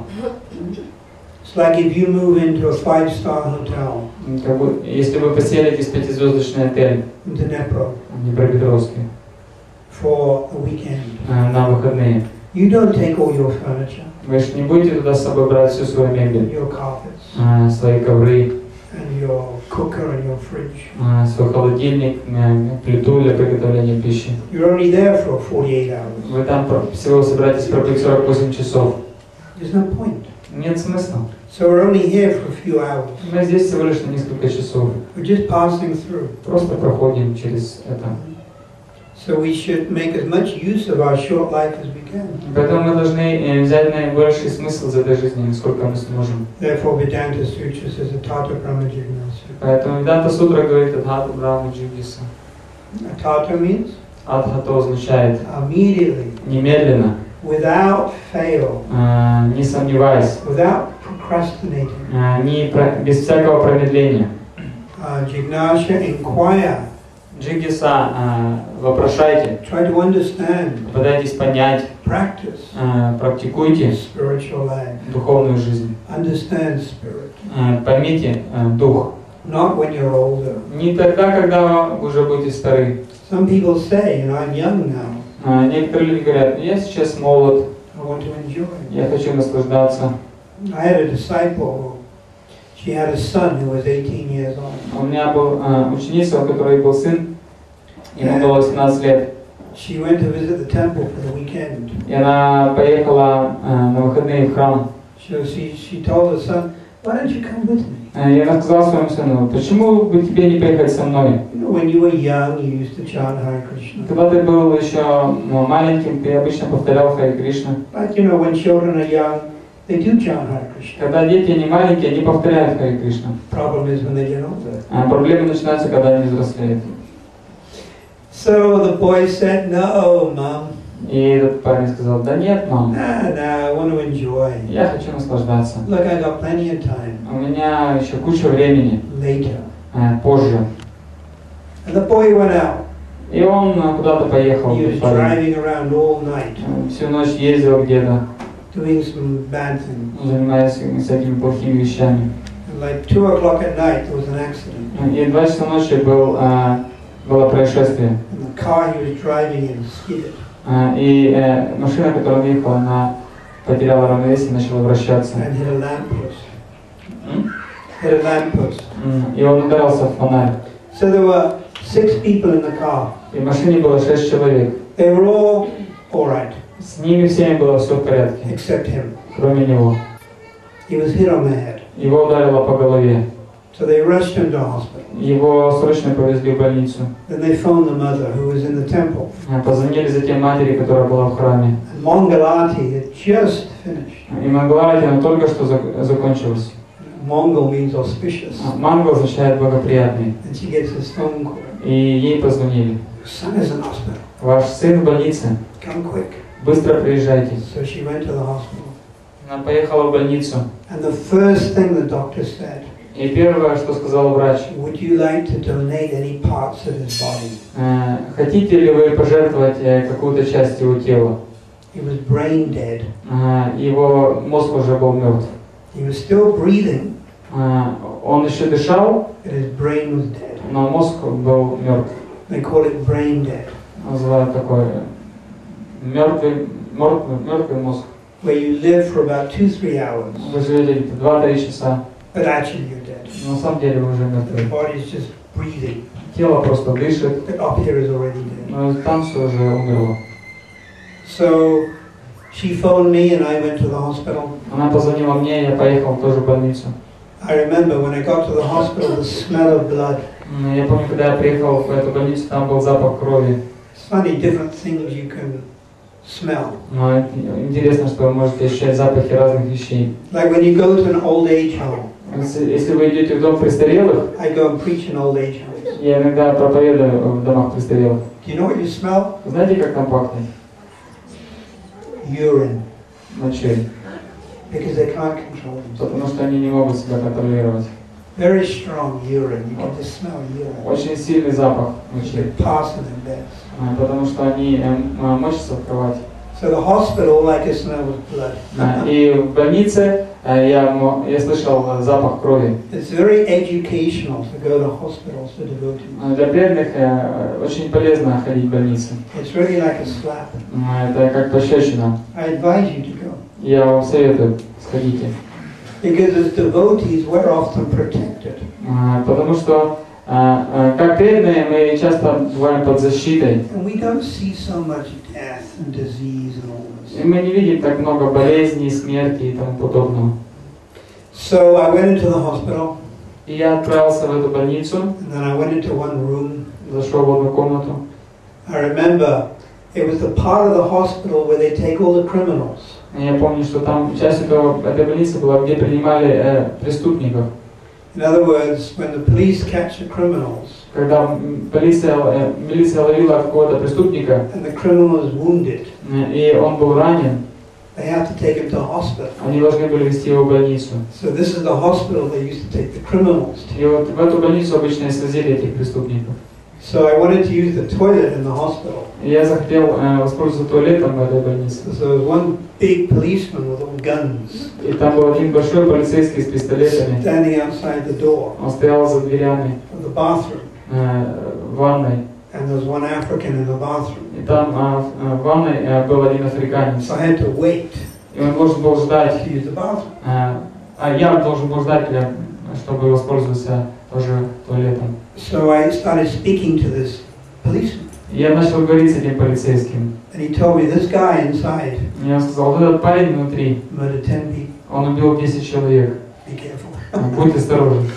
S2: It's like if you move into a five-star hotel.
S3: Как бы, если вы поселитесь в пятизвездочный отель. В Днепропетровске
S2: for a weekend,
S3: на выходные,
S2: you don't take all your furniture,
S3: вы же не будете туда с собой брать всю свою мебель,
S2: your carpets,
S3: свои ковры,
S2: your cooker and your fridge.
S3: свой холодильник, э, плиту для приготовления пищи.
S2: You're only there for 48 hours.
S3: Вы там всего собираетесь пробыть 48 часов.
S2: There's no point.
S3: Нет смысла.
S2: So we're only here for a few hours.
S3: Мы здесь всего лишь на несколько часов.
S2: We're just passing through.
S3: Просто проходим через это.
S2: So we should make as much use of our short life as we can.
S3: Поэтому мы должны э, взять наибольший смысл из этой жизни, насколько мы сможем.
S2: Therefore, Vedanta Sutra says Tata Brahma Jignasa.
S3: Поэтому Веданта Сутра говорит Адхата Брахма Джигиса.
S2: Tata means
S3: Адха то означает
S2: immediately,
S3: немедленно,
S2: without fail,
S3: э, не сомневаясь,
S2: without procrastinating.
S3: э, не без всякого промедления.
S2: Jignasha, inquire,
S3: Джигиса, э, вопрошайте,
S2: try to understand,
S3: пытайтесь понять,
S2: practice
S3: э, практикуйте
S2: spiritual life,
S3: духовную жизнь.
S2: understand spirit.
S3: Э, Поймите э, дух.
S2: Not when you're older.
S3: Не тогда, когда вы уже будете стары.
S2: Some people say, you know, I'm young now,
S3: Э, Некоторые люди говорят, я сейчас молод,
S2: I want to enjoy.
S3: я хочу наслаждаться.
S2: I had a disciple she had a son who was 18 years old.
S3: У меня был ученица, у которой был сын, ему было 18 лет,
S2: She went to visit the temple for the weekend.
S3: и она поехала э, на выходные в храм.
S2: So she, she told her son, why don't you come with me?
S3: Э, И она сказала своему сыну, почему бы тебе не поехать со мной?
S2: You know, when you were young, you used to chant Hare Krishna.
S3: Когда ты был еще ну, маленьким, ты обычно повторял Хари Кришна.
S2: But you know, when children are young, they do chant Hare Krishna.
S3: Когда дети не маленькие, они повторяют Хари Кришна.
S2: Problem is when they get older.
S3: А проблемы начинаются, когда они взрослеют.
S2: So the boy said, no, mom.
S3: И этот парень сказал, да нет, мам,
S2: Nah, nah, I want to enjoy.
S3: я хочу наслаждаться.
S2: Look, I got plenty of time.
S3: У меня еще куча времени
S2: Later.
S3: э, позже.
S2: And the boy went out.
S3: И он э, куда-то поехал.
S2: He was driving around all night,
S3: Э, Всю ночь ездил где-то,
S2: doing some bad things.
S3: занимаясь всякими плохими вещами.
S2: And like two o'clock at night, there was an accident.
S3: И два часа ночи был, э, было происшествие. Э, И э, машина, которая он ехал, она потеряла равновесие, начала вращаться. И он ударился в фонарь.
S2: So there were six people in the car.
S3: И в машине было шесть человек.
S2: They were all all right,
S3: С ними всеми было все в порядке,
S2: except him.
S3: кроме него.
S2: He was hit on the head.
S3: Его ударило по голове.
S2: So they rushed him to hospital.
S3: Его срочно повезли в больницу.
S2: Then they phoned the mother who was in the temple.
S3: А, Позвонили затем матери, которая была в храме.
S2: And Mongalati had just finished.
S3: И Мангалати, она только что зак- закончилась.
S2: Mongol means auspicious.
S3: А, Мангал означает благоприятный.
S2: And she gets this phone call.
S3: И ей позвонили.
S2: Son is in hospital.
S3: Ваш сын в больнице.
S2: Come quick.
S3: Быстро приезжайте.
S2: So she went to the hospital.
S3: Она поехала в больницу.
S2: And the first thing the doctor said,
S3: И первое, что сказал врач,
S2: would you like to donate any parts of his body?
S3: э, хотите ли вы пожертвовать э, какую-то часть его тела?
S2: He was brain dead.
S3: А, Его мозг уже был мертв.
S2: He was still breathing,
S3: Он еще дышал,
S2: but his brain was dead.
S3: но мозг был мертв.
S2: They call it brain dead,
S3: Называют такой э, мертвый, мертвый, мертвый мозг.
S2: where you live for about two, three hours,
S3: Вы живете где-то 2-3 часа,
S2: but actually
S3: на самом деле вы уже
S2: The
S3: мертвы.
S2: body's just breathing,
S3: Тело просто дышит,
S2: but up here is already dead.
S3: но там все уже умерло.
S2: So she phoned me and I went to the hospital.
S3: Она позвонила мне, я поехал тоже в больницу.
S2: I remember when I got to the hospital, the smell of blood.
S3: М, Я помню, когда я приехал в эту больницу, там был запах крови.
S2: It's funny, different things you can smell.
S3: Но это интересно, что вы можете ощущать запахи разных вещей.
S2: Like when you go to an old age home,
S3: Если, вы идете в дом престарелых,
S2: I go and preach in old age homes.
S3: я иногда проповедую в домах престарелых.
S2: Do you know what you smell?
S3: Знаете, как там пахнет?
S2: Urine,
S3: Мочой.
S2: because they can't control themselves.
S3: Потому что они не могут себя контролировать.
S2: Very strong urine. You can just smell urine.
S3: Очень сильный запах мочи.
S2: They pass in beds.
S3: А, Потому что они эм, а, мочатся в кровати.
S2: So the hospital, I could smell was blood.
S3: А, И в больнице э, я, я слышал э, запах крови.
S2: It's very educational to go to hospitals for devotees.
S3: А Для преданных э, очень полезно ходить в больницу.
S2: It's really like a slap.
S3: А, Это как пощечина.
S2: I advise you to go.
S3: Я вам советую, сходите.
S2: Because as devotees, we're often protected.
S3: А, Потому что а, а, как преданные мы часто бываем под защитой. И мы не видим так много болезней, смерти и тому подобного.
S2: So I went into the hospital,
S3: И я отправился в эту больницу,
S2: and then I went into one room.
S3: зашел в одну комнату.
S2: I remember it was the part of the hospital where they take all the criminals.
S3: Я помню, что там часть этого, этой больницы была, где принимали э, преступников.
S2: In other words, when the police catch the criminals
S3: Когда м, полиция, э, милиция ловила какого-то преступника,
S2: and the criminal is wounded,
S3: э, и он был ранен,
S2: they have to take him to hospital.
S3: они должны были везти его в больницу.
S2: So this is the hospital they used to take the criminals to.
S3: И вот в эту больницу обычно и свозили этих преступников.
S2: So I wanted to use the toilet in the hospital.
S3: Я захотел э, воспользоваться туалетом в больнице.
S2: So there was one big policeman with all guns
S3: И там был один большой полицейский с пистолетами.
S2: standing outside the door
S3: Он стоял за дверями
S2: of the bathroom.
S3: э, ванной.
S2: And there was one African in the bathroom.
S3: И там в- э, в ванной был один африканец.
S2: So I had to wait
S3: И он должен был ждать,
S2: to use the bathroom.
S3: а я должен был ждать, чтобы воспользоваться тоже туалетом.
S2: So I started speaking to this policeman.
S3: И я начал говорить с этим полицейским.
S2: And he told me this guy inside
S3: И он сказал, вот этот парень внутри,
S2: murdered 10 people.
S3: он убил 10 человек.
S2: Be careful.
S3: Будь осторожен.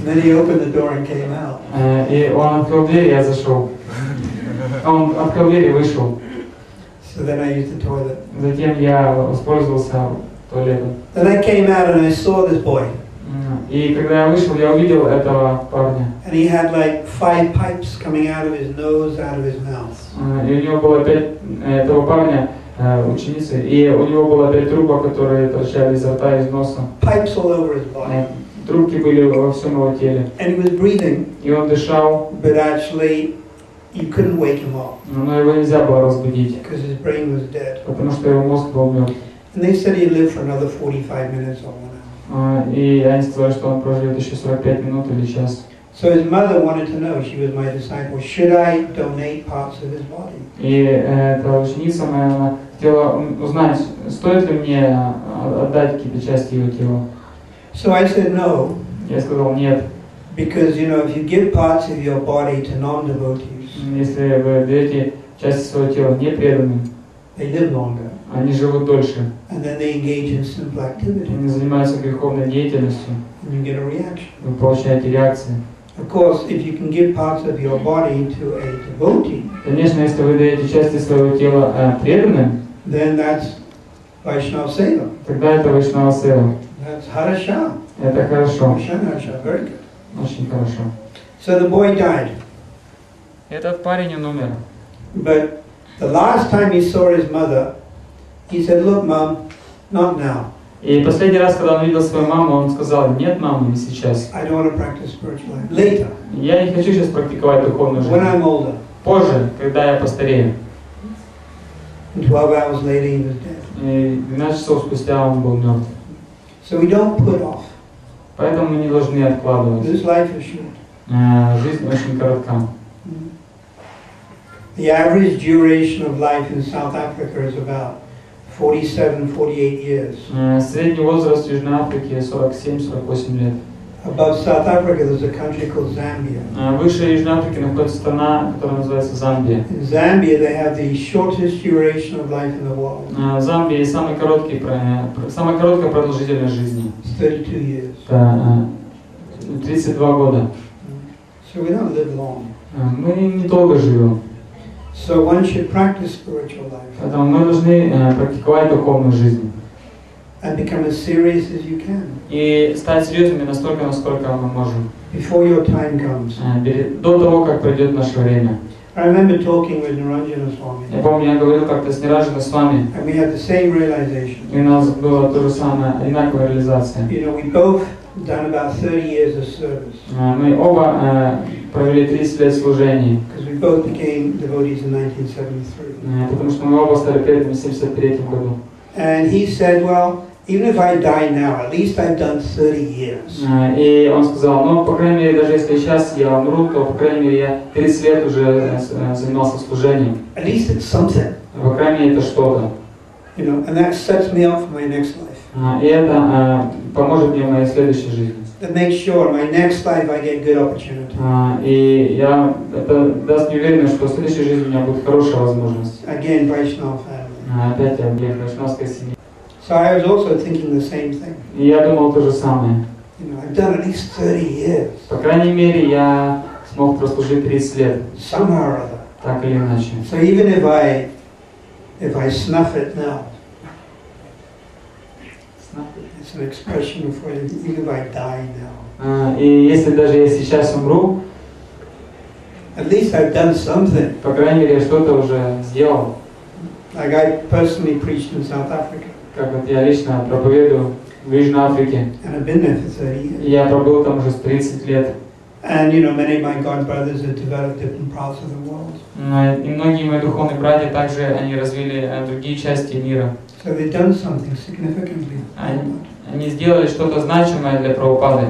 S2: And then he opened the door and came out.
S3: Э, И он открыл дверь, и я зашел. Он открыл дверь и вышел.
S2: So then I used the toilet.
S3: Затем я воспользовался туалетом.
S2: Then I came out and I saw this boy.
S3: И когда я вышел, я увидел этого парня.
S2: And he had like five pipes coming out of his nose, out of his mouth.
S3: И у него было пять э, этого парня, э, ученицы, и у него было пять трубок, которые торчали изо рта из носа.
S2: Pipes all over his body.
S3: Э, Трубки были во всем его теле.
S2: And he was breathing,
S3: И он дышал,
S2: but actually you couldn't wake him up
S3: но его нельзя было разбудить,
S2: because his brain was dead.
S3: потому что его мозг был мертв.
S2: And they said he'd live for another 45 minutes or
S3: Э, И они сказали, что он проживет еще 45 минут или час.
S2: So his mother wanted to know, she was my disciple, should I donate parts of his body?
S3: И э, эта ученица моя, она Хотела узнать, стоит ли мне э, отдать какие-то части его тела.
S2: So I said no,
S3: Я сказал нет.
S2: because you know if you give parts of your body to non-devotees,
S3: Если вы даете части своего тела непреданным,
S2: they live longer,
S3: они живут дольше,
S2: and then they engage in simple activity,
S3: они занимаются греховной деятельностью,
S2: and you get a reaction.
S3: вы получаете реакции.
S2: Of course, if you can give parts of your body to a devotee,
S3: Конечно, если вы даете части своего тела э, преданным,
S2: then that's Vaishnava Seva.
S3: тогда это Вайшнава Сева.
S2: That's Harasha.
S3: Это хорошо,
S2: Harasha, very good.
S3: очень хорошо.
S2: So the boy died.
S3: Этот парень он умер.
S2: But the last time he saw his mother, he said, Look, mom, not now.
S3: И последний раз, когда он видел свою маму, он сказал, нет, мама, не сейчас.
S2: I don't want to practice spiritual life. Later,
S3: Я не хочу сейчас практиковать духовную
S2: when
S3: жизнь.
S2: I'm older.
S3: Позже, когда я постарею.
S2: And 12 hours later, he was dead.
S3: И 12 часов спустя он был мертв.
S2: So we don't put off.
S3: Поэтому мы не должны откладывать.
S2: This life is short.
S3: Э, Жизнь очень коротка.
S2: The average duration of life in South Africa is about 47, 48 years.
S3: Э, Средний возраст Южной Африке 47-48 лет.
S2: Above South Africa, there's a country called Zambia.
S3: Э, Выше Южной Африки находится страна, которая называется Замбия.
S2: In Zambia, they have the shortest duration of life in the world.
S3: Э, В Замбии самый короткий, самая короткая продолжительность жизни.
S2: It's 32 years.
S3: Это э, 32 года.
S2: So we don't live long.
S3: Э, Мы недолго живем.
S2: So one should practice spiritual life
S3: Поэтому мы должны э, практиковать духовную жизнь.
S2: and become as serious as you can
S3: И стать серьезными настолько, насколько мы можем.
S2: before your time comes.
S3: Э, перед- До того, как придет наше время.
S2: I remember talking with Naranjana Swami,
S3: Я помню, я говорил как-то с Ниражиной с вами,
S2: and we had the same realization.
S3: и у нас была то же самое, одинаковая реализация.
S2: You know, we both done about 30 years of service
S3: Э, Мы оба э, провели 30 лет служений,
S2: because both became devotees in 1973.
S3: э, потому что мы оба стали преданными в 73 году.
S2: And he said, well, even if I die now, at least I've done 30 years.
S3: Э, И он сказал, ну, по крайней мере, даже если сейчас я умру, то, по крайней мере, я 30 лет уже э, занимался служением.
S2: At least it's something,
S3: По крайней мере, это что-то.
S2: you know, and that sets me up for my next life.
S3: И это поможет мне в моей следующей жизни.
S2: That makes sure my next life I get good opportunity.
S3: Э, И я, это даст мне уверенность, что в следующей жизни у меня будет хорошая возможность.
S2: Again, Vaishnava family.
S3: Э, Опять я в вайшнавской семье.
S2: So I was also thinking the same thing.
S3: И я думал то же самое.
S2: You know, I've done at least 30 years,
S3: По крайней мере, я смог прослужить 30 лет,
S2: somehow or other.
S3: так или иначе.
S2: So even if I, if I snuff it now, it's an expression for even if I die now.
S3: Э, И если даже я сейчас умру,
S2: At least I've done something.
S3: по крайней мере, что-то уже сделал.
S2: Like I personally preached in South Africa,
S3: Как вот я лично проповедую в Южной Африке.
S2: and I've been there for 30 years.
S3: Я пробыл там уже с 30 лет.
S2: And you know, many of my god brothers have developed different parts of the world.
S3: Э, И многие мои духовные братья также они развили э, другие части мира.
S2: So they've done something significantly.
S3: Они сделали что-то значимое для правопады.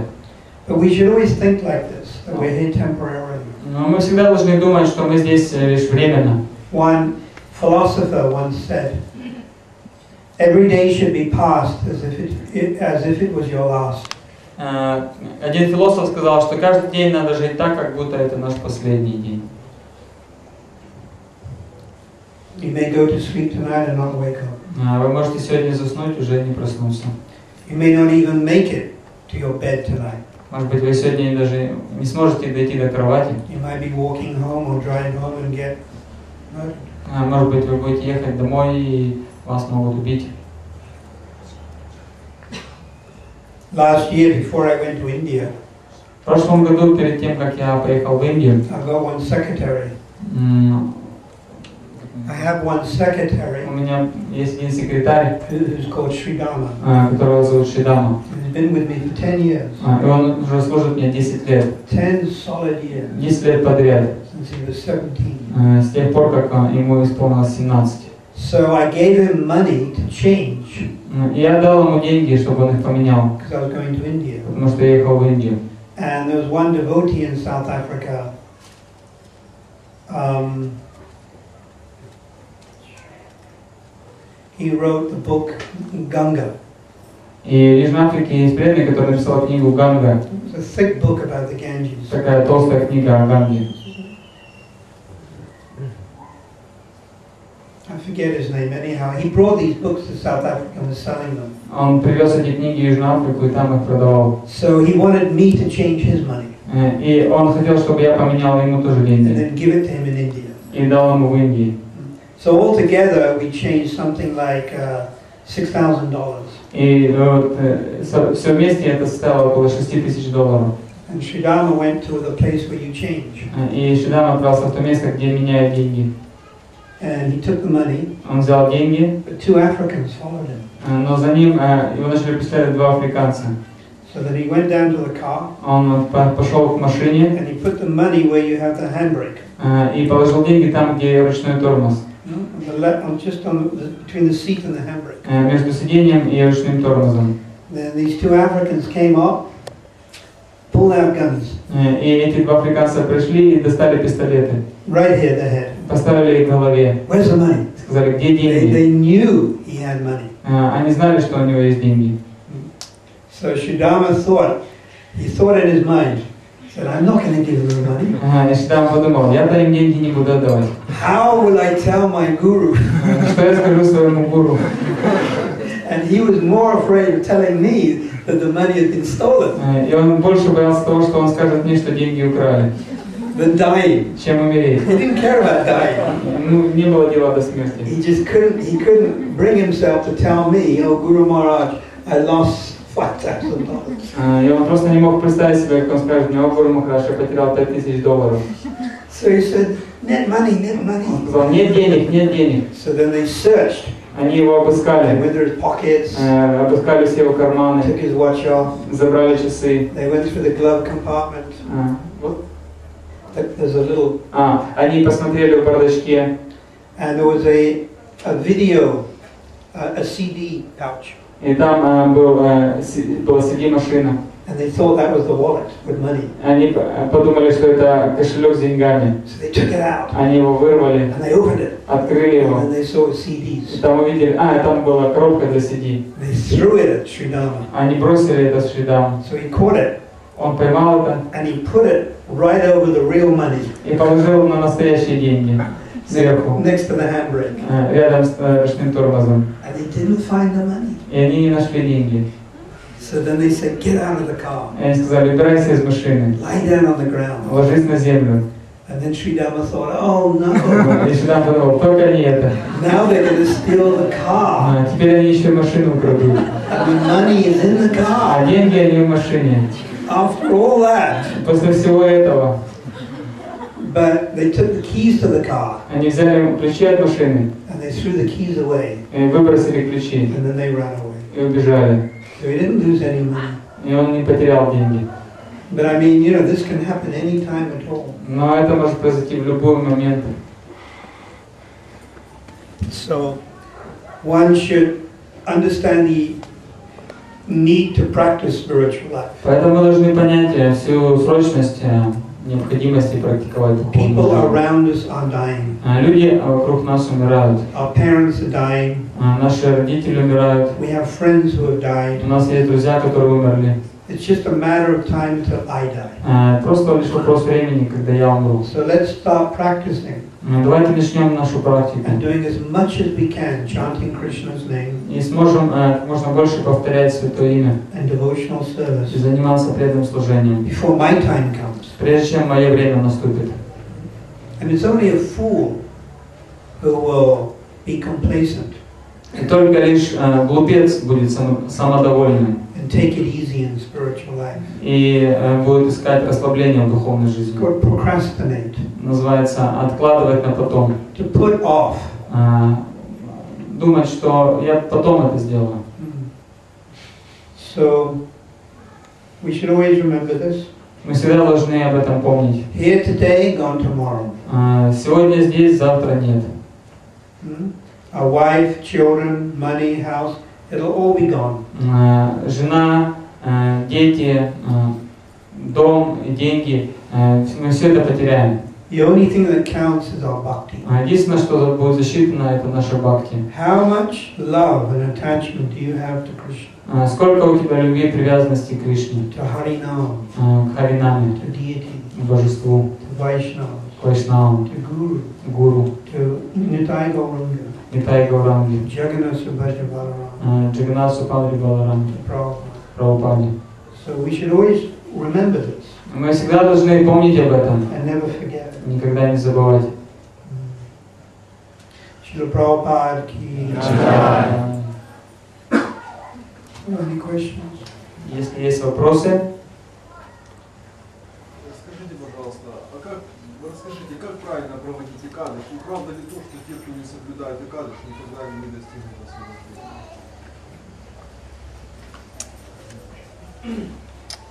S2: But we should always think like this, that we're here temporarily.
S3: Но мы всегда должны думать, что мы здесь э, лишь временно.
S2: One philosopher once said, "Every day should be passed as if it, as if it was your last."
S3: Э, Один философ сказал, что каждый день надо жить так, как будто это наш последний день.
S2: You may go to sleep tonight and not wake up.
S3: Э, Вы можете сегодня заснуть, уже не проснуться.
S2: You may not even make it to your bed tonight.
S3: Может быть, вы сегодня даже не сможете дойти до кровати.
S2: You might be walking home or driving home and get murdered.
S3: Э, Может быть, вы будете ехать домой и вас могут убить.
S2: Last year, before I went to India,
S3: В прошлом году, перед тем, как я поехал в Индию,
S2: I got one secretary.
S3: м,
S2: I have one secretary
S3: у меня есть один секретарь,
S2: who- who's called Sridhama.
S3: э, которого зовут Шидама.
S2: He's been with me for 10 years.
S3: Э, И он уже служит мне 10 лет.
S2: 10 solid years
S3: 10 лет подряд.
S2: since he was 17.
S3: э, С тех пор, как э, ему исполнилось 17.
S2: So I gave him money to change
S3: М, И я дал ему деньги, чтобы он их поменял,
S2: because I was going to India.
S3: потому что я ехал в Индию.
S2: And there was one devotee in South Africa. Um, he wrote the book Ganga.
S3: И в Южной Африке есть преданный, который написал книгу Ганга.
S2: It's a thick book about the Ganges.
S3: Такая толстая книга о Ганге.
S2: I forget his name anyhow. He brought these books to South Africa and was selling them.
S3: Он привез эти книги в Южную Африку и там их продавал.
S2: So he wanted me to change his money
S3: Э, И он хотел, чтобы я поменял ему тоже
S2: and
S3: деньги.
S2: then give it to him in India.
S3: И дал ему в Индии.
S2: So altogether, we changed something like uh, six thousand dollars.
S3: И вот все вместе это составило около 6 тысяч долларов.
S2: And Sridharma went to the place where you change,
S3: Э, И Шидам отправился в то место, где меняют деньги.
S2: and he took the money.
S3: Он взял деньги,
S2: But two Africans followed him.
S3: э, но за ним э, его начали преследовать два африканца.
S2: So then he went down to the car
S3: Он по- пошел к машине
S2: and he put the money where you have the handbrake,
S3: э, и положил деньги там, где ручной тормоз,
S2: you know, on The left, on just on the, between the seat and the handbrake.
S3: э, между сиденьем и ручным тормозом.
S2: Then these two Africans came up, pulled out guns,
S3: Э, И эти два африканца пришли и достали пистолеты,
S2: right here, the head.
S3: поставили их в голове,
S2: Where's the money?
S3: сказали, где
S2: They,
S3: деньги.
S2: they knew he had money.
S3: Э, Они знали, что у него есть деньги.
S2: So Sridharma thought, he thought in his mind, said, I'm not going to give them the money.
S3: Ага, И Шидам подумал, я-то им деньги не буду отдавать.
S2: How will I tell my guru?
S3: Э, Что я скажу своему гуру?
S2: And he was more afraid of telling me that the money had been stolen
S3: Э, И он больше боялся того, что он скажет мне, что деньги украли,
S2: than dying.
S3: чем умереть.
S2: He didn't care about dying.
S3: Ну, не было дела до смерти.
S2: He just couldn't, he couldn't bring himself to tell me, oh, Guru Maharaj, I lost $5,000.
S3: А, И он просто не мог представить себе, как он скажет, мне, о, Гуру Махараш, я потерял 5000 долларов.
S2: So he said, net money, net
S3: Он
S2: money.
S3: сказал, нет денег, нет денег.
S2: So then they searched.
S3: Они его
S2: They
S3: обыскали,
S2: went through his pockets,
S3: э, обыскали все его карманы,
S2: took his watch off.
S3: забрали часы.
S2: They went through the glove compartment.
S3: А, вот.
S2: There's a little,
S3: А, они посмотрели в бардачке,
S2: and there was a, a video, a, a CD pouch.
S3: и там э, был, э, си- была CD-машина.
S2: And They thought that was the wallet with money.
S3: Они подумали, что это кошелек с деньгами.
S2: So they took it out
S3: Они его вырвали,
S2: and they opened it.
S3: открыли
S2: And
S3: его.
S2: then they saw
S3: И
S2: CDs.
S3: там увидели, а, там была коробка для CD.
S2: They threw it at Sridharma.
S3: Они бросили это Шридам.
S2: So he caught it
S3: Он поймал это
S2: and he put it right over the real money
S3: и положил на настоящие деньги сверху,
S2: next to the handbrake.
S3: э, рядом с э, ручным тормозом.
S2: And they didn't find the money.
S3: И они не нашли деньги.
S2: So then they said, get out of the car,
S3: И они сказали, убирайся из машины,
S2: lie down on the ground.
S3: ложись на землю.
S2: And then Sridharma thought, oh no,
S3: И Шридам подумал, только не это.
S2: now they're going to steal the car.
S3: А, теперь они еще машину украдут.
S2: And the money is in the
S3: А
S2: car.
S3: деньги они в машине.
S2: After all that,
S3: После всего этого
S2: but they took the keys to the car
S3: они взяли ключи от машины
S2: and they threw the keys away
S3: и выбросили ключи
S2: and then they ran away.
S3: и убежали.
S2: So he didn't lose any money.
S3: И он не потерял деньги.
S2: But I mean, you know, this can happen any time at all.
S3: Но это может произойти в любой момент.
S2: So one should understand the need to practice spiritual life.
S3: Поэтому мы должны понять э, всю срочность э, необходимости практиковать
S2: People
S3: духовную жизнь.
S2: around us are dying.
S3: А, Люди вокруг нас умирают.
S2: Our parents are dying.
S3: А, Наши родители умирают.
S2: We have friends who have died.
S3: У нас есть друзья, которые умерли.
S2: It's just a matter of time till I die.
S3: А, Просто лишь вопрос времени, когда я умру.
S2: So let's start practicing
S3: А, Давайте начнем нашу практику.
S2: and doing as much as we can, chanting Krishna's name
S3: И сможем как можно больше повторять Святое Имя
S2: and devotional
S3: и
S2: service
S3: заниматься преданным служением,
S2: before my time comes.
S3: прежде чем мое время наступит.
S2: And it's only a fool who will be complacent
S3: И только лишь э, глупец будет само- самодовольным и э, будет искать расслабление в духовной жизни. Называется откладывать на потом.
S2: to put off.
S3: А, Думать, что я потом это сделаю.
S2: So we should always remember this.
S3: Мы всегда должны об этом помнить.
S2: Here today, gone tomorrow.
S3: А, Сегодня здесь, завтра нет.
S2: Mm? Our wife, children, money, house, it'll all be gone.
S3: А, Жена, а, дети, а, дом, деньги, а, мы все это потеряем.
S2: The only thing that counts is our bhakti.
S3: А Единственное, что будет засчитано, это наша бхакти.
S2: How much love and attachment do you have to Krishna,
S3: А Сколько у тебя любви и привязанности к Кришне,
S2: to Harinam,
S3: а, к Харинаме,
S2: to deity,
S3: к божеству,
S2: to Vaishnava,
S3: к Вайшнавам,
S2: to Guru,
S3: Гуру,
S2: to Nitai Gauranga,
S3: Нитай Гауранги, а, Баларам,
S2: to Prabhupada.
S3: Прабхупаде.
S2: So we should always remember this
S3: Мы всегда должны помнить об этом,
S2: and never forget.
S3: никогда не забывать.
S2: Srila Prabhupada ki.
S3: А,
S2: Any questions?
S3: Если есть вопросы,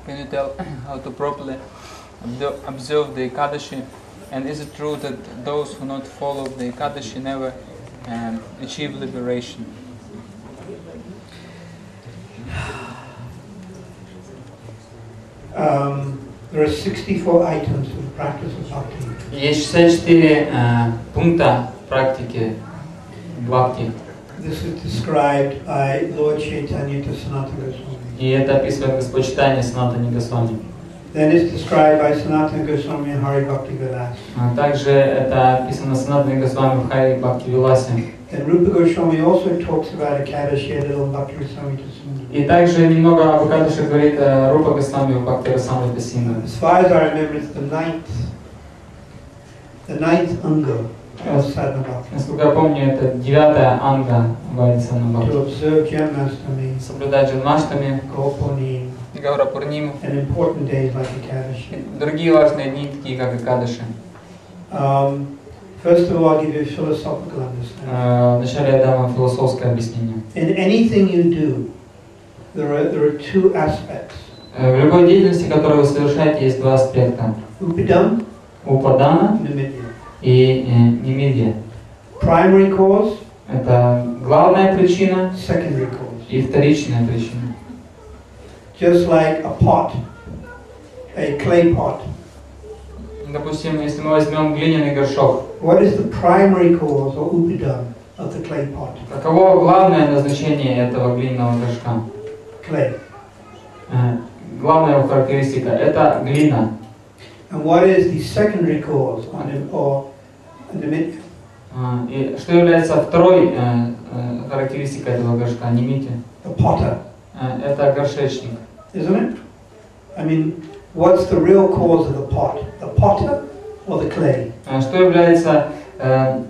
S1: Can you tell how to properly obdo- observe the Ekadashi? And is it true that those who not follow the Ekadashi never um, achieve liberation?
S2: Um, there are 64 items of the practice of bhakti.
S3: есть 64 э, пункта практики бхакти.
S2: This is described by Lord Chaitanya to Sanatana Goswami.
S3: И это описывает Господь читание Санатани Госвами.
S2: Then it's described by Sanatana Goswami and Hari Bhakti Vilas.
S3: А Также это описано Санатани Госвами в Хари Бхакти Виласе.
S2: And Rupa Goswami also talks about Ekadashi a little Bhakti Rasami Tasundara.
S3: И также немного об Акадыше говорит э, Рупа Госвами в Бхакти Расамрita Тасинга.
S2: As far as I remember, it's the ninth, the ninth anga of Sadhana Bhakti.
S3: Насколько я помню, это девятая анга
S2: Janmashtami,
S3: Соблюдать Джанмаштами,
S2: Gopani,
S1: Гаура Пурниму
S2: and important days like Ekadashi.
S1: и
S3: другие важные дни, такие как Акадыши.
S2: Um, first of all, I'll give you a philosophical understanding.
S3: Э, Вначале я дам философское объяснение.
S2: In anything you do, there are, there are two aspects.
S3: Э, В любой деятельности, которую вы совершаете, есть два аспекта. Упадана
S2: Nimitta.
S3: И э, немидия.
S2: Primary cause,
S3: Это главная причина
S2: secondary cause.
S3: и вторичная причина.
S2: Just like a pot, a clay pot.
S3: Допустим, если мы возьмем глиняный горшок,
S2: What is the primary cause or upidam of the clay pot?
S3: каково главное назначение этого глиняного горшка?
S2: Clay.
S3: Э, Главная его характеристика – это глина.
S2: And what is the secondary cause or, nim- or nimitta?
S3: А, И что является второй э, э, характеристикой этого горшка, немите?
S2: The potter,
S3: Э, Это горшечник.
S2: isn't it? I mean, what's the real cause of the pot? The potter or the clay?
S3: Э, Что является э,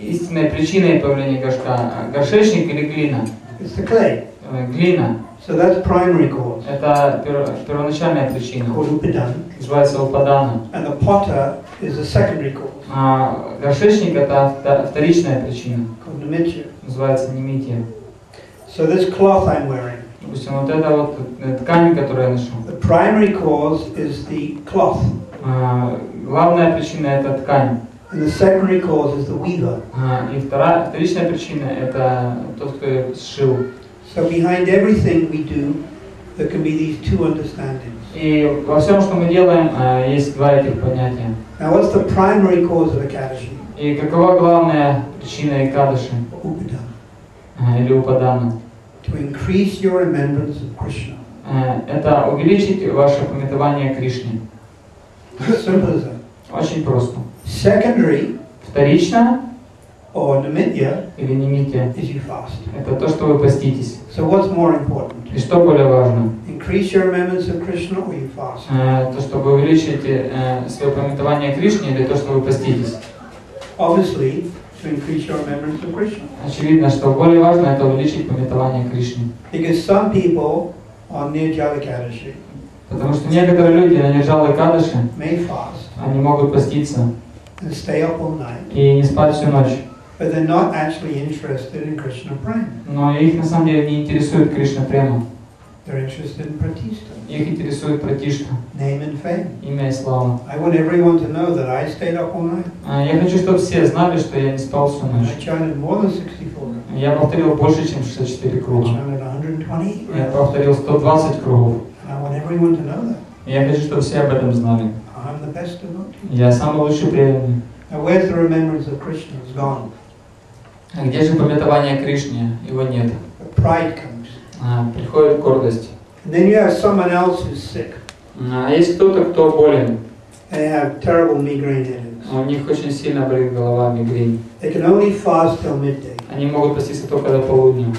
S3: истинной причиной появления горшка? Э, Горшечник или глина?
S2: It's the clay.
S3: Э, Глина
S2: So that's primary cause, –
S3: это пер- первоначальная причина,
S2: called upidam.
S3: называется упадана.
S2: And the potter is the secondary cause,
S3: А горшечник – это вто- вторичная причина,
S2: called nimitta.
S3: называется немития.
S2: So this cloth I'm wearing,
S3: Допустим, вот это вот э, ткань, которую я ношу.
S2: the primary cause is the cloth,
S3: А, Главная причина – это ткань.
S2: and the secondary cause is the weaver.
S3: А, И вторая, вторичная причина – это тот, кто ее сшил.
S2: So behind everything we do, there can be these two understandings.
S3: И во всем, что мы делаем, а, есть два этих понятия.
S2: Now, what's the primary cause of Ekadashi?
S3: И какова главная причина а, или Упадана?
S2: To increase your remembrance of Krishna.
S3: А, Это увеличить ваше пометование
S2: that.
S3: Очень просто.
S2: Secondary,
S3: Вторично
S2: or nimitya,
S3: или немите
S2: is you fast.
S3: – это то, что вы поститесь.
S2: So what's more important?
S3: И что более важно?
S2: Increase your remembrance of Krishna or you fast?
S3: Э, То, что вы увеличите э, свое пометование о Кришне или то, что вы поститесь?
S2: Obviously, to increase your remembrance of Krishna.
S3: Очевидно, что более важно это увеличить.
S2: Because some people on Nirjala Ekadashi
S3: Потому что некоторые люди на
S2: may fast
S3: они могут поститься и не спать всю ночь.
S2: But they're not actually interested in Krishna prema.
S3: Но их на самом деле не интересует Кришна према.
S2: They're interested in pratista,
S3: Их интересует Пратишта,
S2: name and fame.
S3: имя и слава.
S2: I want everyone to know that I stayed up all night.
S3: А, Я хочу, чтобы все знали, что я не спал всю
S2: I
S3: ночь.
S2: chanted more than 64.
S3: Я повторил больше, чем 64
S2: I
S3: круга.
S2: chanted 120.
S3: Я повторил 120 кругов.
S2: I want everyone to know that.
S3: Я хочу, чтобы все об этом знали.
S2: I'm the best devotee.
S3: Я самый лучший преданный.
S2: Now, where's the remembrance of Krishna? It's gone.
S3: А где же пометование Кришне? Его нет.
S2: But pride comes.
S3: А, приходит гордость.
S2: And then you have someone else who's sick.
S3: А есть кто-то, кто болен.
S2: and They have terrible migraine headaches.
S3: У них очень сильно болит голова, мигрень.
S2: They can only fast till midday.
S3: Они могут поститься только до полудня.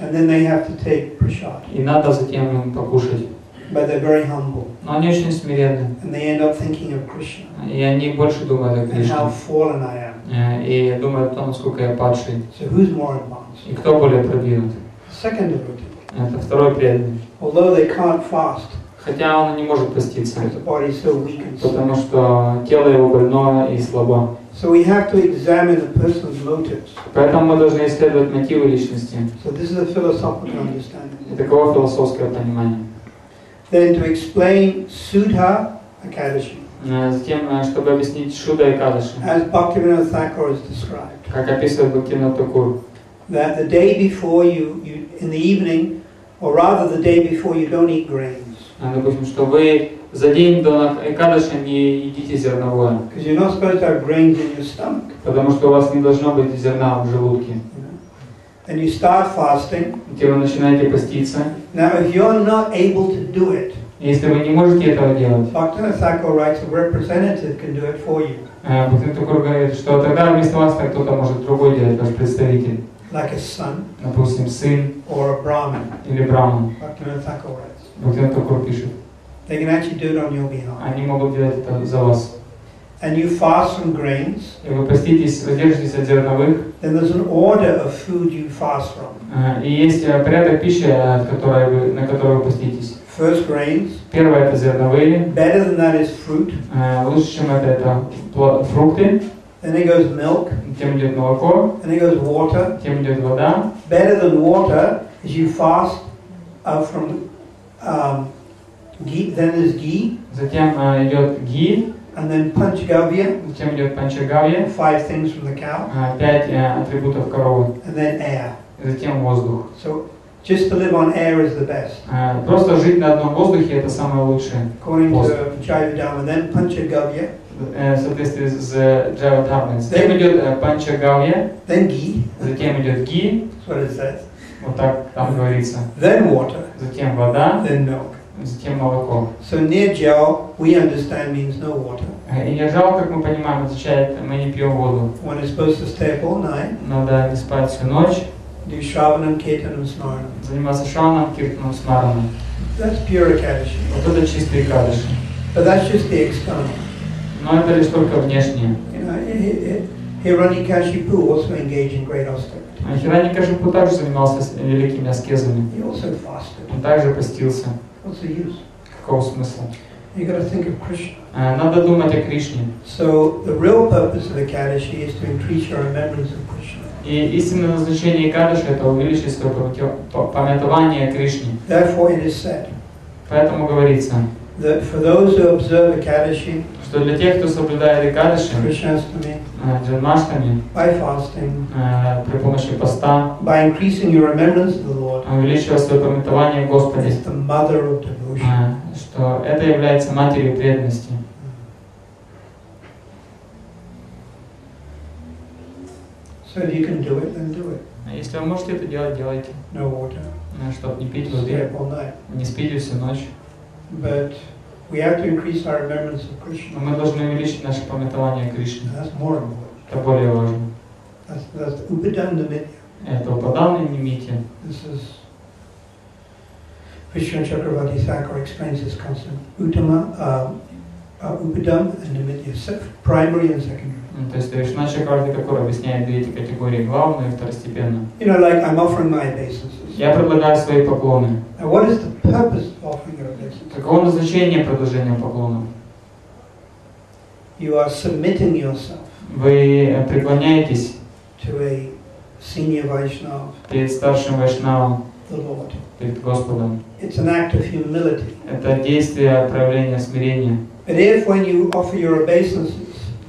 S2: And then they have to take prasad.
S3: И надо затем им покушать.
S2: But they're very humble.
S3: Но они очень смиренны.
S2: And they end up thinking of Krishna
S3: И они больше думают о
S2: and
S3: Кришне.
S2: how fallen I am.
S3: Э, И думают о том, насколько я падший.
S2: So who's more advanced?
S3: И кто более продвинут.
S2: Second.
S3: Это второй преданный.
S2: Although they can't fast
S3: Хотя он не может поститься.
S2: the.
S3: Потому что тело его больное и слабо.
S2: So we have to examine a person's motives.
S3: Поэтому мы должны исследовать мотивы личности.
S2: So this is a philosophical understanding.
S3: И таково философское понимание.
S2: Then to explain Sudha Akadashi,
S3: Затем, э, чтобы объяснить Шуда и Кадыши,
S2: as Bhaktivinoda Thakur has described,
S3: как описывает Бхактивинод Такур,
S2: that the day before you, you, in the evening, or rather the day before you don't eat grains,
S3: Э, допустим, что вы за день до Экадыши не едите зерновое,
S2: because you're not supposed to have grains in your stomach.
S3: потому что у вас не должно быть зерна в желудке.
S2: And you start fasting.
S3: Вы начинаете поститься.
S2: Now, if you're not able to do it,
S3: Если вы не можете этого делать,
S2: Bhaktivinoda Thakur writes a representative can do it for you,
S3: э, Бхактивинод Такур говорит, что тогда вместо вас так кто-то может другой делать, ваш представитель,
S2: like a son
S3: допустим, сын
S2: or a Brahmin.
S3: или браман.
S2: Bhaktivinoda Thakur writes.
S3: Бхактивинод Такур пишет,
S2: They can actually do it on your behalf.
S3: они могут делать это за вас.
S2: And you fast from grains,
S3: И вы поститесь, воздержитесь от зерновых,
S2: then there's an order of food you fast from.
S3: Э, И есть э, порядок пищи, от которой вы, на которой вы поститесь.
S2: First grains,
S3: Первое это зерновые.
S2: better than that is fruit.
S3: Э, Лучше, чем это, это пла- фрукты.
S2: Then it goes milk,
S3: Тем идет молоко,
S2: then it goes water.
S3: тем идет вода.
S2: Better than water is you fast uh, from um, ghee, then there's ghee,
S3: Затем э, идет ги,
S2: and then panchgavya,
S3: затем идет панчагавья.
S2: five things from the cow,
S3: э, Пять э, атрибутов коровы.
S2: and then air.
S3: И затем воздух.
S2: So just to live on air is the best,
S3: Э, Просто жить на одном воздухе это самое лучшее.
S2: according
S3: Awesome.
S2: to Jayavadama. Then panchagavya,
S3: Э, В соответствии с Джава Дхармой. Затем идет э, панчагавья,
S2: then ghee,
S3: затем идет ги,
S2: that's what it says,
S3: вот так там говорится.
S2: then water,
S3: Затем вода,
S2: then milk.
S3: затем молоко.
S2: So near gel, we understand means no water.
S3: Э, И нержал, как мы понимаем, означает, мы не пьем воду.
S2: One is supposed to stay up all night,
S3: Надо не спать всю ночь,
S2: do Shravanam, Kirtanam, Smaranam.
S3: заниматься шаном, киртаном, смараном.
S2: That's pure Akadashi.
S3: Вот это чистые кадыши.
S2: But that's just the external.
S3: Но это лишь только внешнее.
S2: You know, Hi- Hi- Hiranyakashipu also engaged in great austerity.
S3: А Хираникашипу также занимался с- великими аскезами.
S2: He also fasted.
S3: Он также постился.
S2: What's the use?
S3: Какого смысла?
S2: You got to think of Krishna.
S3: Э, Надо думать о Кришне.
S2: So the real purpose of Akadashi is to increase your remembrance of Krishna.
S3: И истинное назначение Кадыша это увеличить свое памятование Кришне.
S2: Therefore, it is said
S3: Поэтому говорится,
S2: that for those who observe Akadashi,
S3: что для тех, кто соблюдает Экадыши,
S2: Krishnastami,
S3: джанмаштами,
S2: by fasting,
S3: э, при помощи поста,
S2: by increasing your remembrance of the Lord,
S3: увеличивая свое памятование
S2: is the mother of devotion.
S3: э, что это является матерью преданности.
S2: So if you can do it, then do it.
S3: А Если вы можете это делать, делайте.
S2: No water.
S3: Чтобы не пить
S2: Stay
S3: воды,
S2: up all night.
S3: не спите всю ночь.
S2: But we have to increase our remembrance of
S3: Но
S2: Krishna.
S3: мы должны увеличить наше памятование о Кришне.
S2: And that's more important.
S3: Это более важно.
S2: That's, that's Upadandamidya.
S3: Это упаданный Нимити.
S2: This is Krishna Chakravarti Thakur explains this concept. Uttama, uh, uh, Upadam and Namidya, se- primary and secondary.
S3: Ну, То есть Вишна Чакарти Такур объясняет две эти категории, главную и второстепенную.
S2: You know, like I'm offering my obeisances.
S3: Я предлагаю свои поклоны.
S2: Now, what is the purpose of offering your obeisances?
S3: Каково назначение продолжения поклонов?
S2: You are submitting yourself
S3: Вы э, преклоняетесь
S2: to a senior Vaishnava,
S3: перед старшим Вайшнавом,
S2: the Lord.
S3: перед Господом.
S2: It's an act of humility.
S3: Это действие проявления смирения.
S2: But if when you offer your obeisances,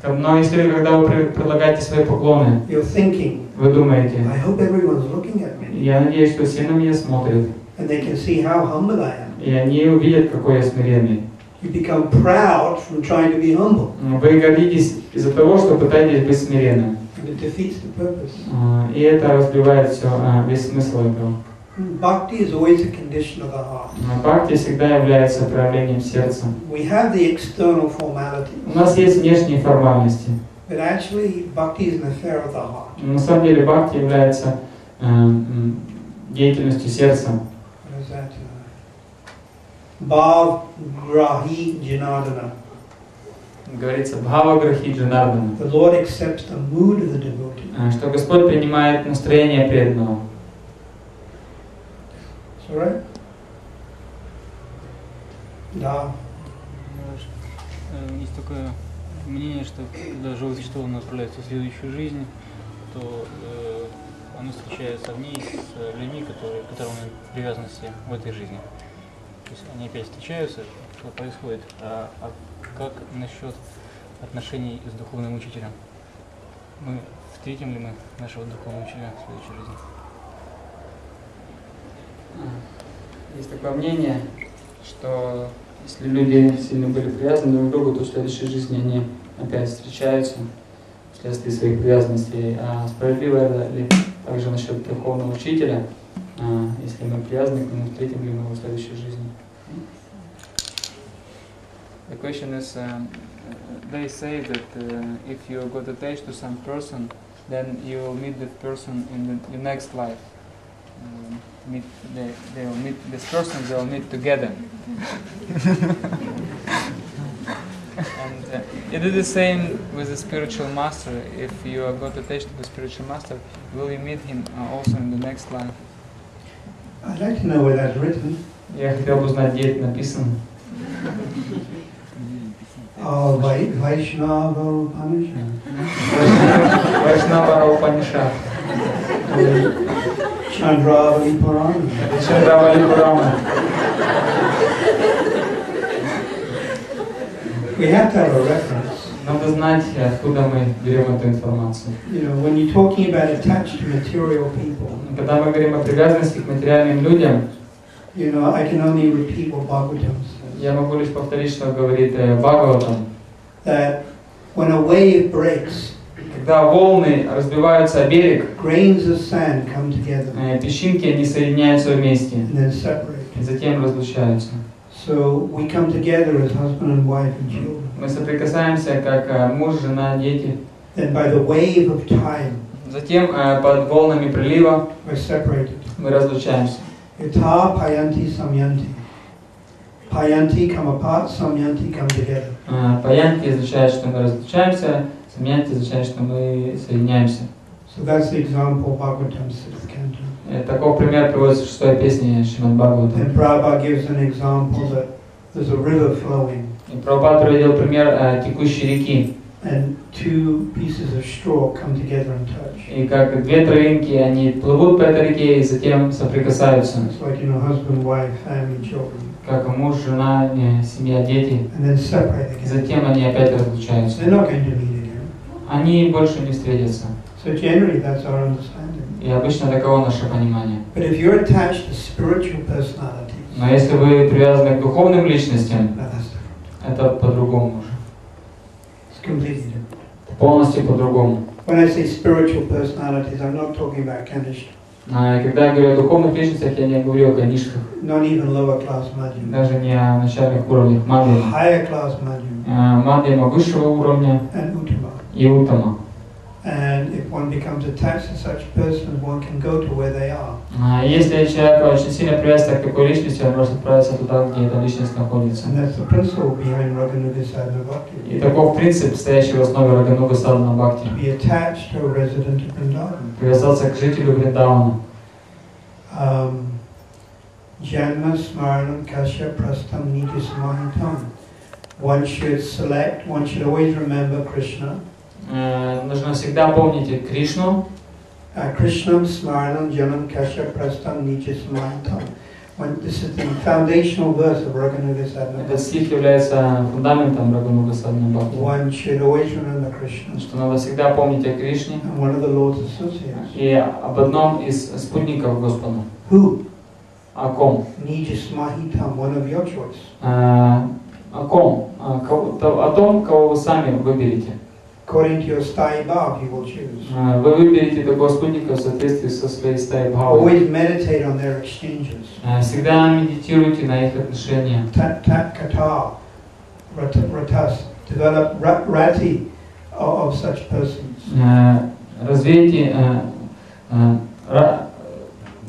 S3: Но если когда вы пре- предлагаете свои поклоны,
S2: you're thinking,
S3: вы думаете,
S2: I hope everyone's looking at me,
S3: я надеюсь, что все на меня смотрят,
S2: and they can see how humble I am,
S3: и они увидят, какой я смиренный.
S2: You become proud from trying to be humble,
S3: Вы гордитесь из-за того, что пытаетесь быть смиренным.
S2: and it defeats the purpose.
S3: А, И это разбивает все, весь смысл этого.
S2: Bhakti is always a condition of the heart.
S3: А Бхакти всегда является проявлением сердца.
S2: We have the external formalities,
S3: У нас есть внешние формальности.
S2: but actually, bhakti is an affair of the heart.
S3: Но на самом деле бхакти является э, деятельностью сердца.
S2: Bhav Grahi Janardana.
S3: Говорится Бхава Грахи Джанардана,
S2: The Lord accepts the mood of the devotee.
S3: э, что Господь принимает настроение преданного.
S2: Right? Да.
S4: Э, Есть такое мнение, что когда живое существо направляется в следующую жизнь, то э, оно встречается в ней с э, людьми, которые, к которым привязанности в этой жизни. То есть они опять встречаются, что происходит. А, а как насчет отношений с духовным учителем? Мы встретим ли мы нашего духовного учителя в следующей жизни?
S3: Есть такое мнение, что если люди сильно были привязаны друг к другу, то в следующей жизни они опять встречаются вследствие своих привязанностей. А справедливо это ли также насчет духовного учителя? А, если мы привязаны к нему, встретим ли мы его в следующей жизни?
S1: The question is, um, they say that uh, if you got attached to some person, then you will meet that person in the, your next life. Um, meet, they, they will meet this person. They will meet together. and uh, it is the same with the spiritual master. If you are got attached to the spiritual master, will you meet him uh, also in the next life?
S2: I'd like to know where that's written.
S3: Я хотел бы узнать, где это написано.
S2: Oh, Vai- Vaishnava Upanishad.
S3: Вайшнава Упанишат.
S2: Chandravali Purana.
S3: Это Чандравали Пурана.
S2: We have to have a reference.
S3: Надо знать, откуда мы берем эту информацию.
S2: You know, when you're talking about attached to material people,
S3: Когда мы говорим о привязанности к материальным людям,
S2: you know, I can only repeat what Bhagavatam says.
S3: я могу лишь повторить, что говорит э, Бхагаватам.
S2: That when a wave breaks,
S3: Когда волны разбиваются о берег,
S2: grains of sand come together
S3: э, песчинки, они соединяются вместе
S2: and then separate.
S3: и затем разлучаются.
S2: So we come together as husband and wife and children.
S3: Мы соприкасаемся как э, муж, жена, дети.
S2: Then by the wave of time,
S3: Затем э, под волнами прилива
S2: we're separated.
S3: мы разлучаемся.
S2: Yata payanti samyanti. Payanti come apart, samyanti come together.
S3: Паянти означает, что мы разлучаемся, самьянти означает, что мы соединяемся.
S2: So that's the example Bhagavatam 6th canto.
S3: Э, Такой пример приводится в шестой песне Шримад Бхагавата.
S2: And Prabhupada gives an example that there's a river flowing
S3: И Прабхупад приводил пример э, текущей реки.
S2: and two pieces of straw come together and touch.
S3: И как две травинки, они плывут по этой реке и затем соприкасаются.
S2: It's like, you know, husband, wife, family, children.
S3: Как муж, жена, э, семья, дети.
S2: And then separate
S3: И
S2: again.
S3: затем они опять разлучаются. Они больше не встретятся.
S2: So generally that's our understanding.
S3: И обычно таково наше понимание.
S2: But if you're attached to spiritual personalities,
S3: Но если вы привязаны к духовным личностям, это по-другому уже.
S2: It's completely different.
S3: Полностью по-другому.
S2: When I say spiritual personalities, I'm not talking about Kanishka,
S3: А, Когда я говорю о духовных личностях, я не говорю о
S2: Madhyam.
S3: даже не о начальных уровнях Мадья.
S2: Higher class Madhyam
S3: А, Мадьяма высшего уровня
S2: and Uttama.
S3: и Утама.
S2: And if one becomes attached to such persons, one can go to where they are.
S3: А, Если человек очень сильно привязан к такой личности, он может отправиться туда, где эта личность находится.
S2: And that's the principle behind Raganuga Sadhana Bhakti.
S3: И таков принцип, стоящий в основе Рагануга Садхана
S2: To
S3: Бхакти.
S2: be attached to a resident of Vrindavan.
S3: Привязаться к жителю Вриндавана.
S2: Um, Janma Smaranam Kasya Prastam Niti Samahitam. One should select, one should always remember Krishna.
S3: Э, Нужно всегда помнить Кришну,
S2: Uh, Krishnam Smaranam Janam Kasya Prastam Niti Samahitam. When, this is the foundational verse of Raganuga Sadhana
S3: этот стих является фундаментом Рагануга Садхана Бхакти.
S2: One should always remember Krishna
S3: Что надо всегда помнить о Кришне
S2: and one of the Lord's associates.
S3: и об одном из спутников Господа.
S2: Who?
S3: О ком?
S2: Nija Smahitam, one of your choice.
S3: Э, о ком? О, кого- то- о том, кого вы сами выберете.
S2: According to your stai bhav, you will choose.
S3: Э, Вы выберете такого спутника в соответствии со своей стаей бхавы.
S2: Always meditate on their exchanges.
S3: Э, Всегда медитируйте на их отношения.
S2: Tat tat kata, rat- ratas. Develop ra- rati of, of such persons.
S3: Э, Развейте э, э, ра-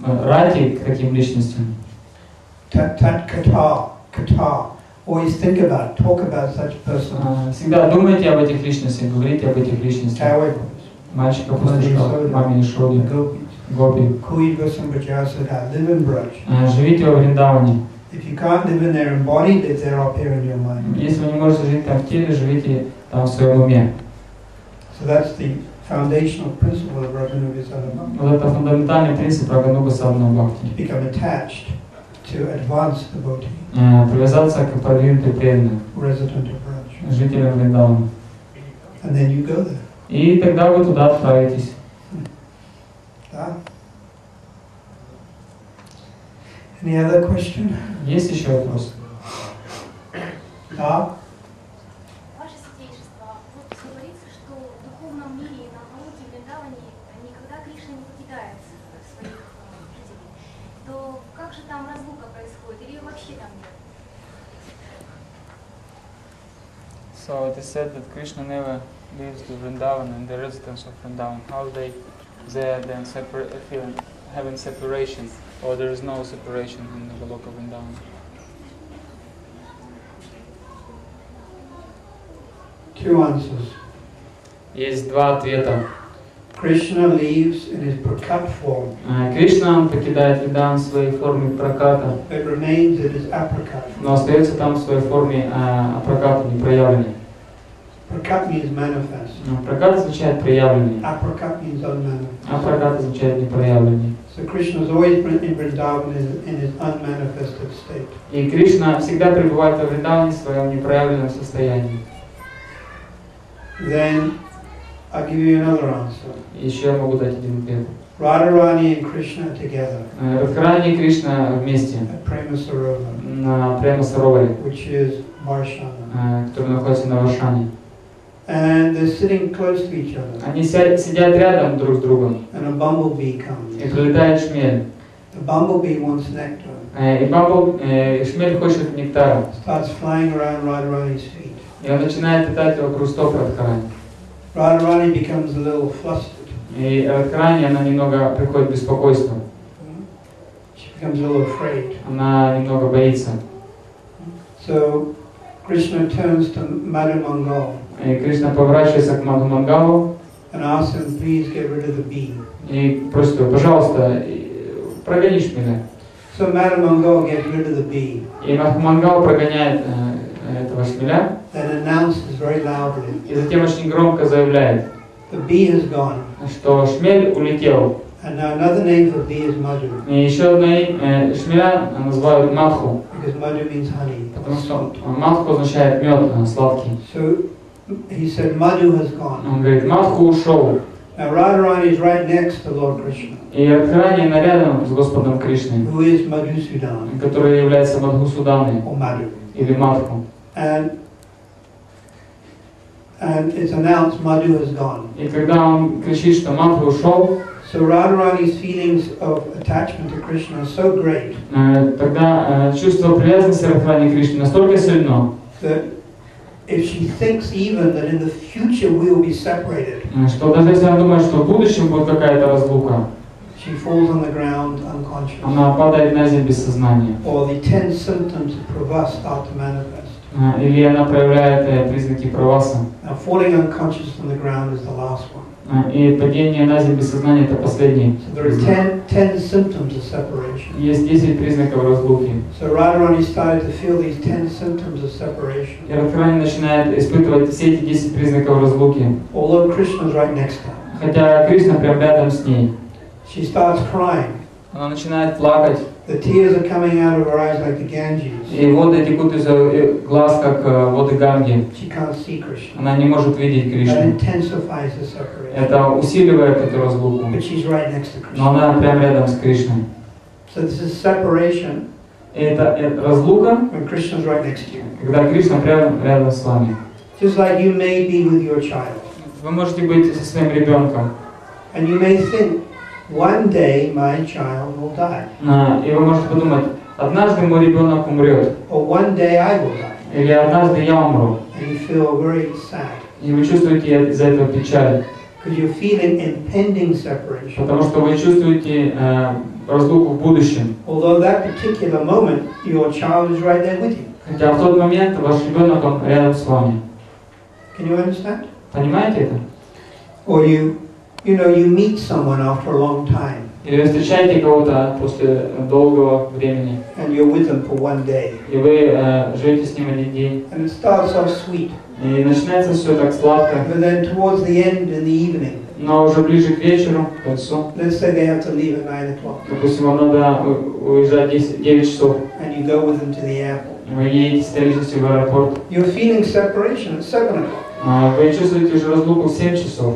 S3: э, рати к таким личностям.
S2: Tat tat kata, kata. Always think about, talk about such persons.
S3: Э, Всегда думайте об этих личностях, говорите об этих личностях.
S2: Towers,
S3: Мальчика, пастушка, маме Шоги,
S2: gopis.
S3: Гопи.
S2: Kuidva sambrajasada. Live in Braj.
S3: Э, Живите во Вриндаване.
S2: If you can't live in there in body, live there up here in your mind.
S3: Если вы не можете жить там в теле, живите там в своем уме.
S2: So that's the foundational principle of Raghunaga Sadhana.
S3: Вот это фундаментальный принцип Рагануга Садхана Бхакти.
S2: Become attached to advanced devotee,
S3: Э, Привязаться к продвинутой преданной,
S2: resident of Braj.
S3: жителям Вриндавана.
S2: And then you go there.
S3: И тогда вы туда отправитесь.
S2: Да? Any other question?
S3: Есть еще вопрос?
S2: Да?
S1: So it is said that Krishna never leaves the Vrindavan and the residents of Vrindavan. How they they are then separa- feeling having separation, or there is no separation in the Goloka Vrindavan.
S2: Two answers.
S3: Есть два ответа.
S2: Krishna leaves in his prakat form,
S3: Э, Кришна покидает Вриндаван в своей форме проката,
S2: but remains in his aprakat.
S3: но остается там в своей форме проката, непроявленной.
S2: Prakat means manifest.
S3: Ну, Прокат означает проявленный,
S2: Aprakat means unmanifest.
S3: а прокат означает непроявленный.
S2: So Krishna is always in Vrindavan in, in his unmanifested state.
S3: И Кришна всегда пребывает во Вриндаване в своем непроявленном состоянии.
S2: Then I'll give you another answer.
S3: Еще я могу дать один ответ.
S2: Radharani and Krishna are together
S3: Э, Радхарани и Кришна вместе
S2: at
S3: на Према Сароваре,
S2: which is Varshana.
S3: э, который находится на Варшане.
S2: And they're sitting close to each other.
S3: Они сидят рядом друг с другом,
S2: And a bumblebee
S3: и
S2: comes.
S3: прилетает шмель.
S2: The bumblebee wants nectar,
S3: Э, И бабл, э, шмель хочет нектара.
S2: starts flying around Radharani's feet.
S3: И он начинает летать вокруг стоп Радхарани.
S2: Radharani becomes a little flustered.
S3: И Радхарани, она немного приходит в беспокойство.
S2: She becomes a little afraid.
S3: Она немного боится.
S2: So Krishna turns to Madhu Mangal
S3: И Кришна поворачивается к Мадху Мангалу
S2: and asks him, please get rid of the bee.
S3: и просит его, пожалуйста, э, прогони шмеля.
S2: So Madhu Mangal gets rid of the bee,
S3: И Мадху Мангал прогоняет э, этого шмеля, и затем очень громко заявляет, что шмель улетел.
S2: And another name for bee is Madhu,
S3: И еще одно имя э, шмеля называют Мадху,
S2: because Madhu means honey.
S3: потому что Мадху означает мед, э, сладкий.
S2: So he said, Madhu has gone.
S3: Он говорит, Мадху ушел.
S2: Now Radharani is right next to Lord Krishna,
S3: И Радхарани рядом с Господом Кришной,
S2: who is Madhusudan,
S3: который является Мадху Суданой
S2: or Madhu.
S3: или Мадху.
S2: And and it's announced Madhu has gone.
S3: И когда он кричит, что Мадху ушел,
S2: So Radharani's feelings of attachment to Krishna are so great
S3: э, тогда э, чувство привязанности Радхарани к Кришне настолько сильно,
S2: that if she thinks even that in the future we will be separated,
S3: э, что даже если она думает, что в будущем будет какая-то разлука,
S2: she falls on the ground unconscious.
S3: она падает на землю без сознания.
S2: Or the ten symptoms of pravas start to manifest.
S3: Э, Или она проявляет э, признаки праваса.
S2: Now falling unconscious on the ground is the last one.
S3: Э, И падение на землю сознания это последний.
S2: So there are ten, ten symptoms of separation.
S3: Есть 10 признаков разлуки.
S2: So Radharani started to feel these ten symptoms of separation.
S3: И Радхарани начинает испытывать все эти 10 признаков разлуки.
S2: Although right next to her.
S3: Хотя Кришна прям рядом с ней.
S2: She starts crying.
S3: Она начинает плакать,
S2: The tears are coming out of her eyes like the Ganges.
S3: и воды текут из глаз, как э, воды Ганги.
S2: She can't see Krishna.
S3: Она не может видеть
S2: That
S3: Кришну.
S2: intensifies the separation.
S3: Это усиливает эту разлуку.
S2: But she's right next to
S3: Но
S2: Krishna.
S3: она прям рядом с Кришной.
S2: So this is separation
S3: это, это разлука,
S2: when Krishna's right next to you.
S3: когда Кришна прямо рядом с вами.
S2: Just like you may be with your child.
S3: Вы можете быть со своим ребенком,
S2: And you may think, one day my child will die.
S3: и вы можете подумать, однажды мой ребенок умрет,
S2: Or one day I will die.
S3: или однажды я умру.
S2: And you feel very sad.
S3: И вы чувствуете из-за этого печаль,
S2: Because you're feeling impending separation.
S3: потому что вы чувствуете э, разлуку в будущем.
S2: Although that particular moment, your child is right there with you.
S3: Хотя в тот момент ваш ребенок, он рядом с вами.
S2: Can you understand?
S3: Понимаете это?
S2: Or you, you know, you meet someone after a long time
S3: Или вы встречаете кого-то после долгого времени,
S2: and you're with them for one day.
S3: и вы э, живете с ним один день,
S2: And it starts off sweet.
S3: и начинается все так сладко,
S2: But then towards the end in the evening,
S3: но уже ближе к вечеру, к концу,
S2: let's say they have to leave at 9 o'clock,
S3: допустим, вам надо у- уезжать 10, 9 часов,
S2: and you go with them to the airport.
S3: вы едете с Тбилиси в аэропорт,
S2: You're feeling separation at 7 o'clock
S3: а вы чувствуете уже разлуку в 7 часов,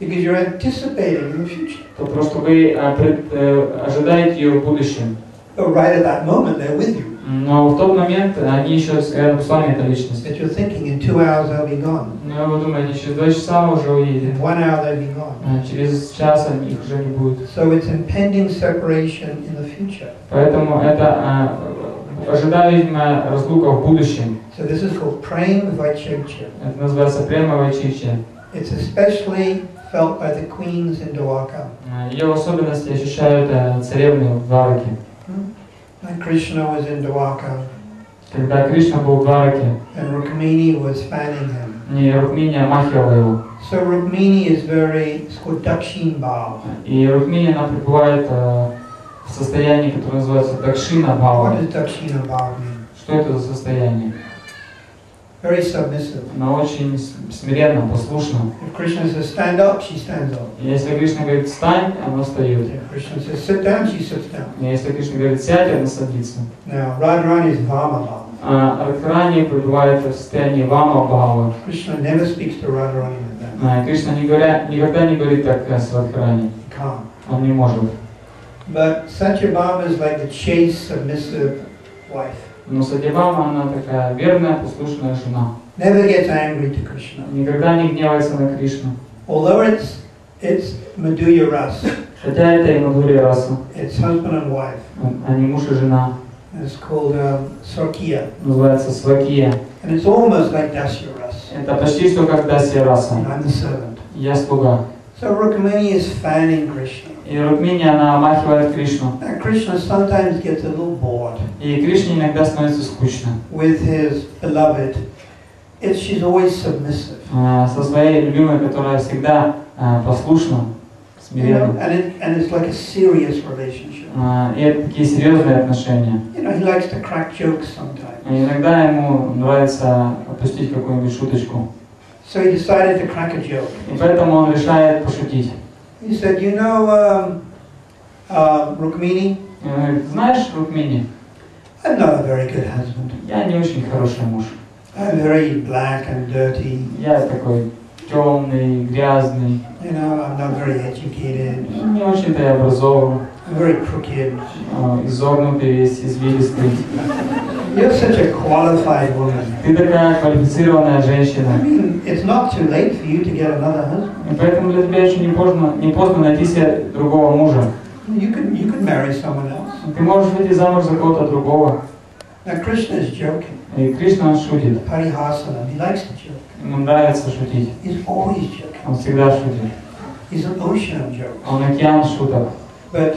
S2: because you're anticipating in the future.
S3: потому что вы э, пред- э, ожидаете ее в будущем.
S2: But right at that moment, they're with you.
S3: Но в тот момент они еще с- рядом с вами, эта личность.
S2: That you're thinking in two hours they'll be gone.
S3: Но вы думаете, через два часа уже уедет,
S2: In one hour they'll be gone.
S3: а через час их уже не будет.
S2: So it's impending separation in the future.
S3: Поэтому это э, ожидаемая разлука в будущем.
S2: So this is called praying vaichecha.
S3: Это называется према вайчичи.
S2: It's especially felt by the queens in Dwarka.
S3: Ее особенности ощущают э, царевны в Двараке.
S2: When Krishna was in Dwarka
S3: Когда Кришна был в Двараке,
S2: and Rukmini was fanning him.
S3: и Рукмини омахивала его.
S2: So Rukmini is very, Dakshin Bhav.
S3: И Рукмини, она пребывает э, в состоянии, которое называется Дакшина
S2: What
S3: Бхава.
S2: does Dakshina Bhav mean?
S3: Что это за состояние?
S2: Very submissive.
S3: Она очень с- смиренно, послушна.
S2: If Krishna says stand up, she stands up.
S3: И если Кришна говорит «встань», она встает.
S2: If Krishna says sit down, she sits down.
S3: И если Кришна говорит «сядь», она садится.
S2: Now, Radharani is Vama Bhav.
S3: А Радхарани пребывает в состоянии Вама Бхава.
S2: Krishna never speaks to Radharani like that.
S3: А, Кришна не говоря, никогда не говорит так э, с Радхарани.
S2: He can't.
S3: Он не может.
S2: But Satyabhama is like the chaste, submissive wife.
S3: Но Садьявама, она такая верная, послушная жена.
S2: Never gets angry to Krishna.
S3: Никогда не гневается на Кришну.
S2: Although it's it's Madhurya Ras,
S3: Хотя это и Мадхури раса.
S2: it's husband and wife.
S3: Они муж и жена.
S2: It's called um, Sarkiya.
S3: Называется Свакия.
S2: And it's almost like Dasya Ras.
S3: Это почти что как Дасья раса.
S2: I'm the servant.
S3: Я слуга.
S2: So Rukmini is fanning Krishna.
S3: И Рукмини, она омахивает Кришну.
S2: Now Krishna sometimes gets a little bored
S3: И Кришне иногда становится скучно.
S2: with his beloved if she's always submissive.
S3: А, Со своей любимой, которая всегда а, послушна,
S2: You know,
S3: смиренна.
S2: and, it, and it's like a serious relationship.
S3: А, И это такие серьезные отношения.
S2: You know, he likes to crack jokes sometimes.
S3: И иногда ему нравится опустить какую-нибудь шуточку.
S2: So he decided to crack a joke.
S3: И поэтому он решает пошутить.
S2: He said, You know, um, uh, Rukmini,
S3: И он говорит, знаешь, Рукмини,
S2: I'm not a very good husband.
S3: я не очень хороший муж.
S2: I'm very black and dirty.
S3: Я такой темный, грязный,
S2: You know, I'm not very educated.
S3: не очень-то я образован,
S2: I'm Very crooked.
S3: а, изогнутый весь, извилистый.
S2: You're such a qualified woman.
S3: Ты такая квалифицированная
S2: I
S3: женщина.
S2: mean, it's not too late for you to get another husband.
S3: И поэтому для тебя еще не поздно, не поздно найти себе другого мужа.
S2: You could, you could marry someone else.
S3: Ты можешь выйти замуж за кого-то другого.
S2: Now, Krishna is joking.
S3: И Кришна он шутит.
S2: Parihasana, he likes to joke.
S3: Ему нравится шутить.
S2: He's always joking.
S3: Он всегда шутит.
S2: He's an ocean of jokes.
S3: Он океан шуток.
S2: But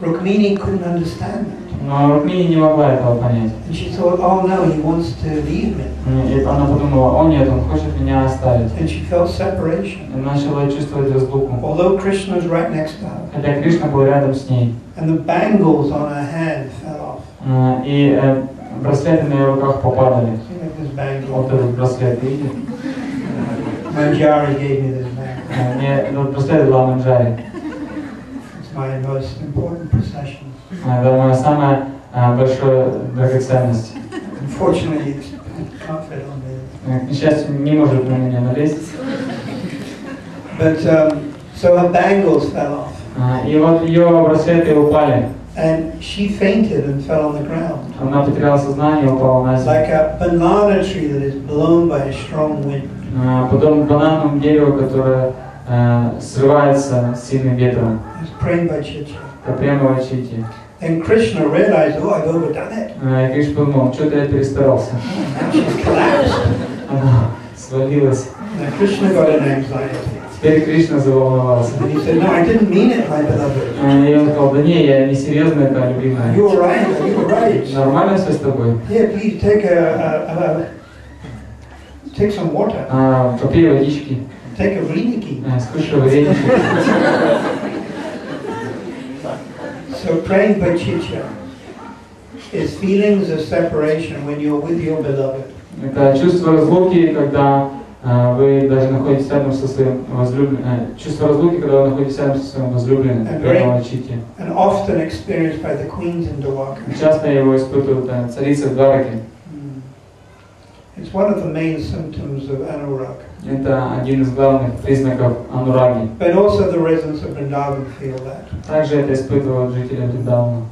S2: Rukmini couldn't understand that.
S3: Но Рукмини не могла этого понять.
S2: And she thought, oh no, he wants to leave me.
S3: И она подумала, о нет, он хочет меня оставить.
S2: And she felt separation.
S3: И начала чувствовать разлуку.
S2: Although Krishna was right next to her.
S3: Хотя Кришна был рядом с ней.
S2: And the bangles on her hand fell off.
S3: А, И э, браслеты на ее руках попадали.
S2: See, like this
S3: Вот
S2: bangle.
S3: этот браслет, видите?
S2: Manjari gave me this bangle.
S3: А, Мне этот браслет дала Манджари.
S2: It's my most important possession.
S3: Это моя самая а, большая драгоценность.
S2: Unfortunately, it's, it can't fit on me.
S3: Э, К несчастью, не может на меня налезть.
S2: But um, so her bangles fell off.
S3: А, И вот ее браслеты упали.
S2: and she fainted and fell on the ground.
S3: Она потеряла сознание, упала на землю.
S2: Like a banana tree that is blown by a strong wind.
S3: А, Потом банановым дереву, которое э, срывается сильным ветром. Это прямо в
S2: Krishna realized, oh, I've overdone it.
S3: А, И Кришна подумал, что-то я перестарался. Она свалилась.
S2: Now Krishna got an anxiety.
S3: Теперь Кришна заволновался.
S2: And said, no.
S3: А, И он сказал, да не, я не серьезно, это любимая.
S2: right? Right?
S3: Нормально все с тобой?
S2: Here, please take a, a, a take some water.
S3: А, попей водички,
S2: Take a vriniki.
S3: а, скушай вареники.
S2: So praying by Chicha is feelings of separation when you're with your beloved.
S3: Это чувство разлуки, когда а, вы даже находитесь рядом со своим возлюбленным. Чувство разлуки, когда вы находитесь рядом со своим возлюбленным,
S2: Agree.
S3: прямо в Ачите.
S2: And often experienced by the queens in Dwarka.
S3: Часто его испытывают э, царицы в Двараке.
S2: Mm. It's one of the main symptoms of anurag.
S3: Это один из главных признаков анураги.
S2: But also the residents of Vrindavan feel that.
S3: Также это испытывают жители Вриндауна.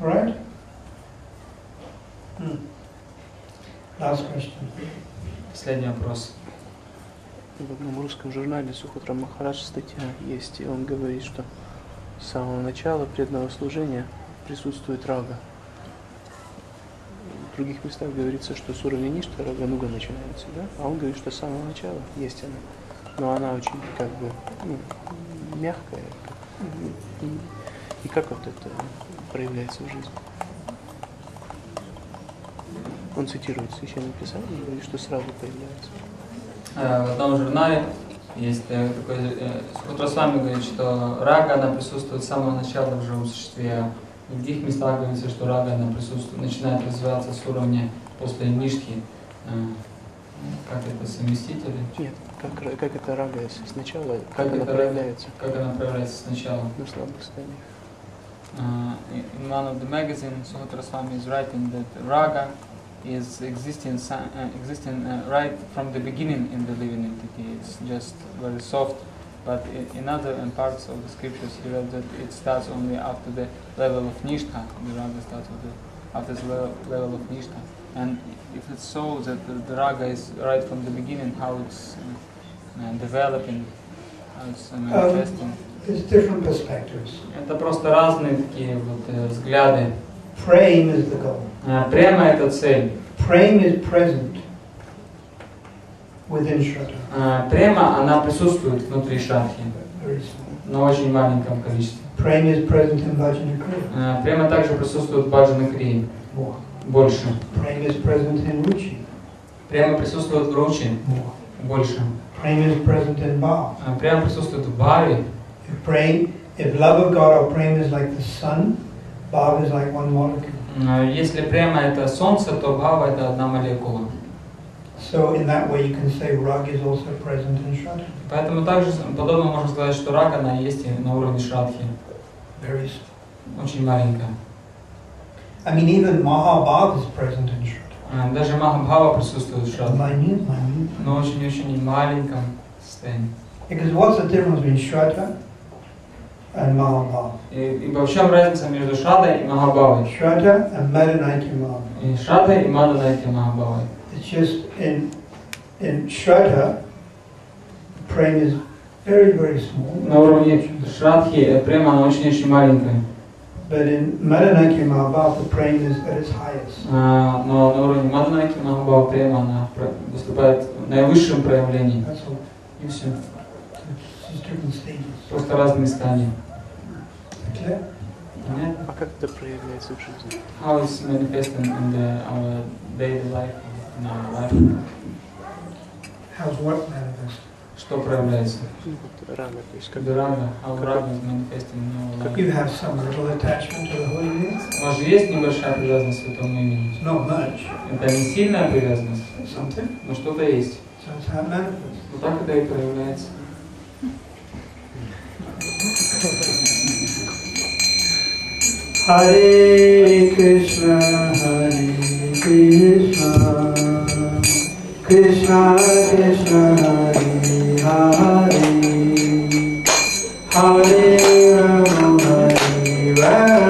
S2: All right? Hmm. Last question.
S3: Последний вопрос.
S5: В одном русском журнале Сухотра Махарадж статья есть, и он говорит, что с самого начала преданного служения присутствует рага. В других местах говорится, что с уровня Ништа рагануга начинается, да? А он говорит, что с самого начала есть она. Но она очень как бы ну, мягкая. И, и как вот это проявляется в жизни? Он цитирует Священное Писание и говорит, что сразу появляется.
S3: Э, В одном журнале есть э, такой, э, Сухотрасвами говорит, что рага, она присутствует с самого начала в живом существе. В других местах говорится, что рага, она присутствует, начинает развиваться с уровня после ништхи. Э, Как это, совместители?
S5: Нет, как, как это рага сначала,
S3: Как
S5: как, она проявляется
S3: Как она проявляется сначала?
S5: на слабых состояниях.
S1: Uh, in one of the magazines, Suhotra Swami is writing that raga is existing, uh, existing uh, right from the beginning in the living entity. It's just very soft, but i- in other and parts of the scriptures, he read that it starts only after the level of nishtha. The raga starts with the, after the level, level of nishtha. And if it's so that the, the raga is right from the beginning, how it's uh, uh, developing, how it's uh, manifesting.
S2: There's different perspectives.
S3: Это просто разные такие вот э, взгляды.
S2: Praying is the goal.
S3: Э, Прямо это цель.
S2: Praying is present
S3: Э, Прямо она присутствует внутри
S2: small.
S3: но в очень маленьком количестве. Э, Прямо также присутствует баджана крии, больше.
S2: Praying is present in Ruchi.
S3: Прямо присутствует в ручи, больше.
S2: Praying is present in Bhav.
S3: Прямо присутствует в баве.
S2: If love of God or praying is like the sun, Bhav is like one molecule.
S3: Э, Если прямо это солнце, то бава это одна молекула.
S2: So in that way you can say rag is also present in Shraddha.
S3: Поэтому также с- подобно можно сказать, что рак она есть и на уровне шрадхи.
S2: Very small.
S3: Очень маленькая.
S2: I mean even Mahabhav is present in Shraddha.
S3: Э, Даже Махабхава присутствует в шрадхе,
S2: Minute, minute.
S3: но очень-очень маленьком состоянии.
S2: Because what's the difference between Shraddha and Mahabhav?
S3: И, ибо в чем разница между Шрадой и Махабхавой?
S2: Shraddha and Madanaiti Mahabhav.
S3: И Шрадой и Маданайти Махабхавой.
S2: It's just in in Shraddha, praying is very, very small.
S3: На уровне Шрадхи э, прямо она очень-очень маленькая.
S2: But in Madanaiki Mahabhav, the praying is at its highest.
S3: А, но на уровне Маданайти Махабхава прямо она про- выступает в наивысшем проявлении.
S2: That's all.
S3: И все.
S2: It's just different stages.
S3: Просто разные стадии.
S2: Clear?
S3: Понятно?
S5: А как это проявляется в жизни?
S3: How it's manifesting in the, our daily life, in our life.
S2: How's what manifest?
S3: Что проявляется?
S5: Ну, вот рана, то есть как
S3: Как рага, how rага is manifesting in our life.
S2: You have some little attachment to the holy name.
S3: У вас же есть небольшая привязанность к святому имени?
S2: It's not much.
S3: Это не сильная привязанность,
S2: Something.
S3: но что-то есть.
S2: So it's how it manifests.
S3: Вот так это и проявляется.
S2: Hare Krishna, Hare Krishna, Krishna Krishna, Hare Hare, Hare Rama, Hare Rama,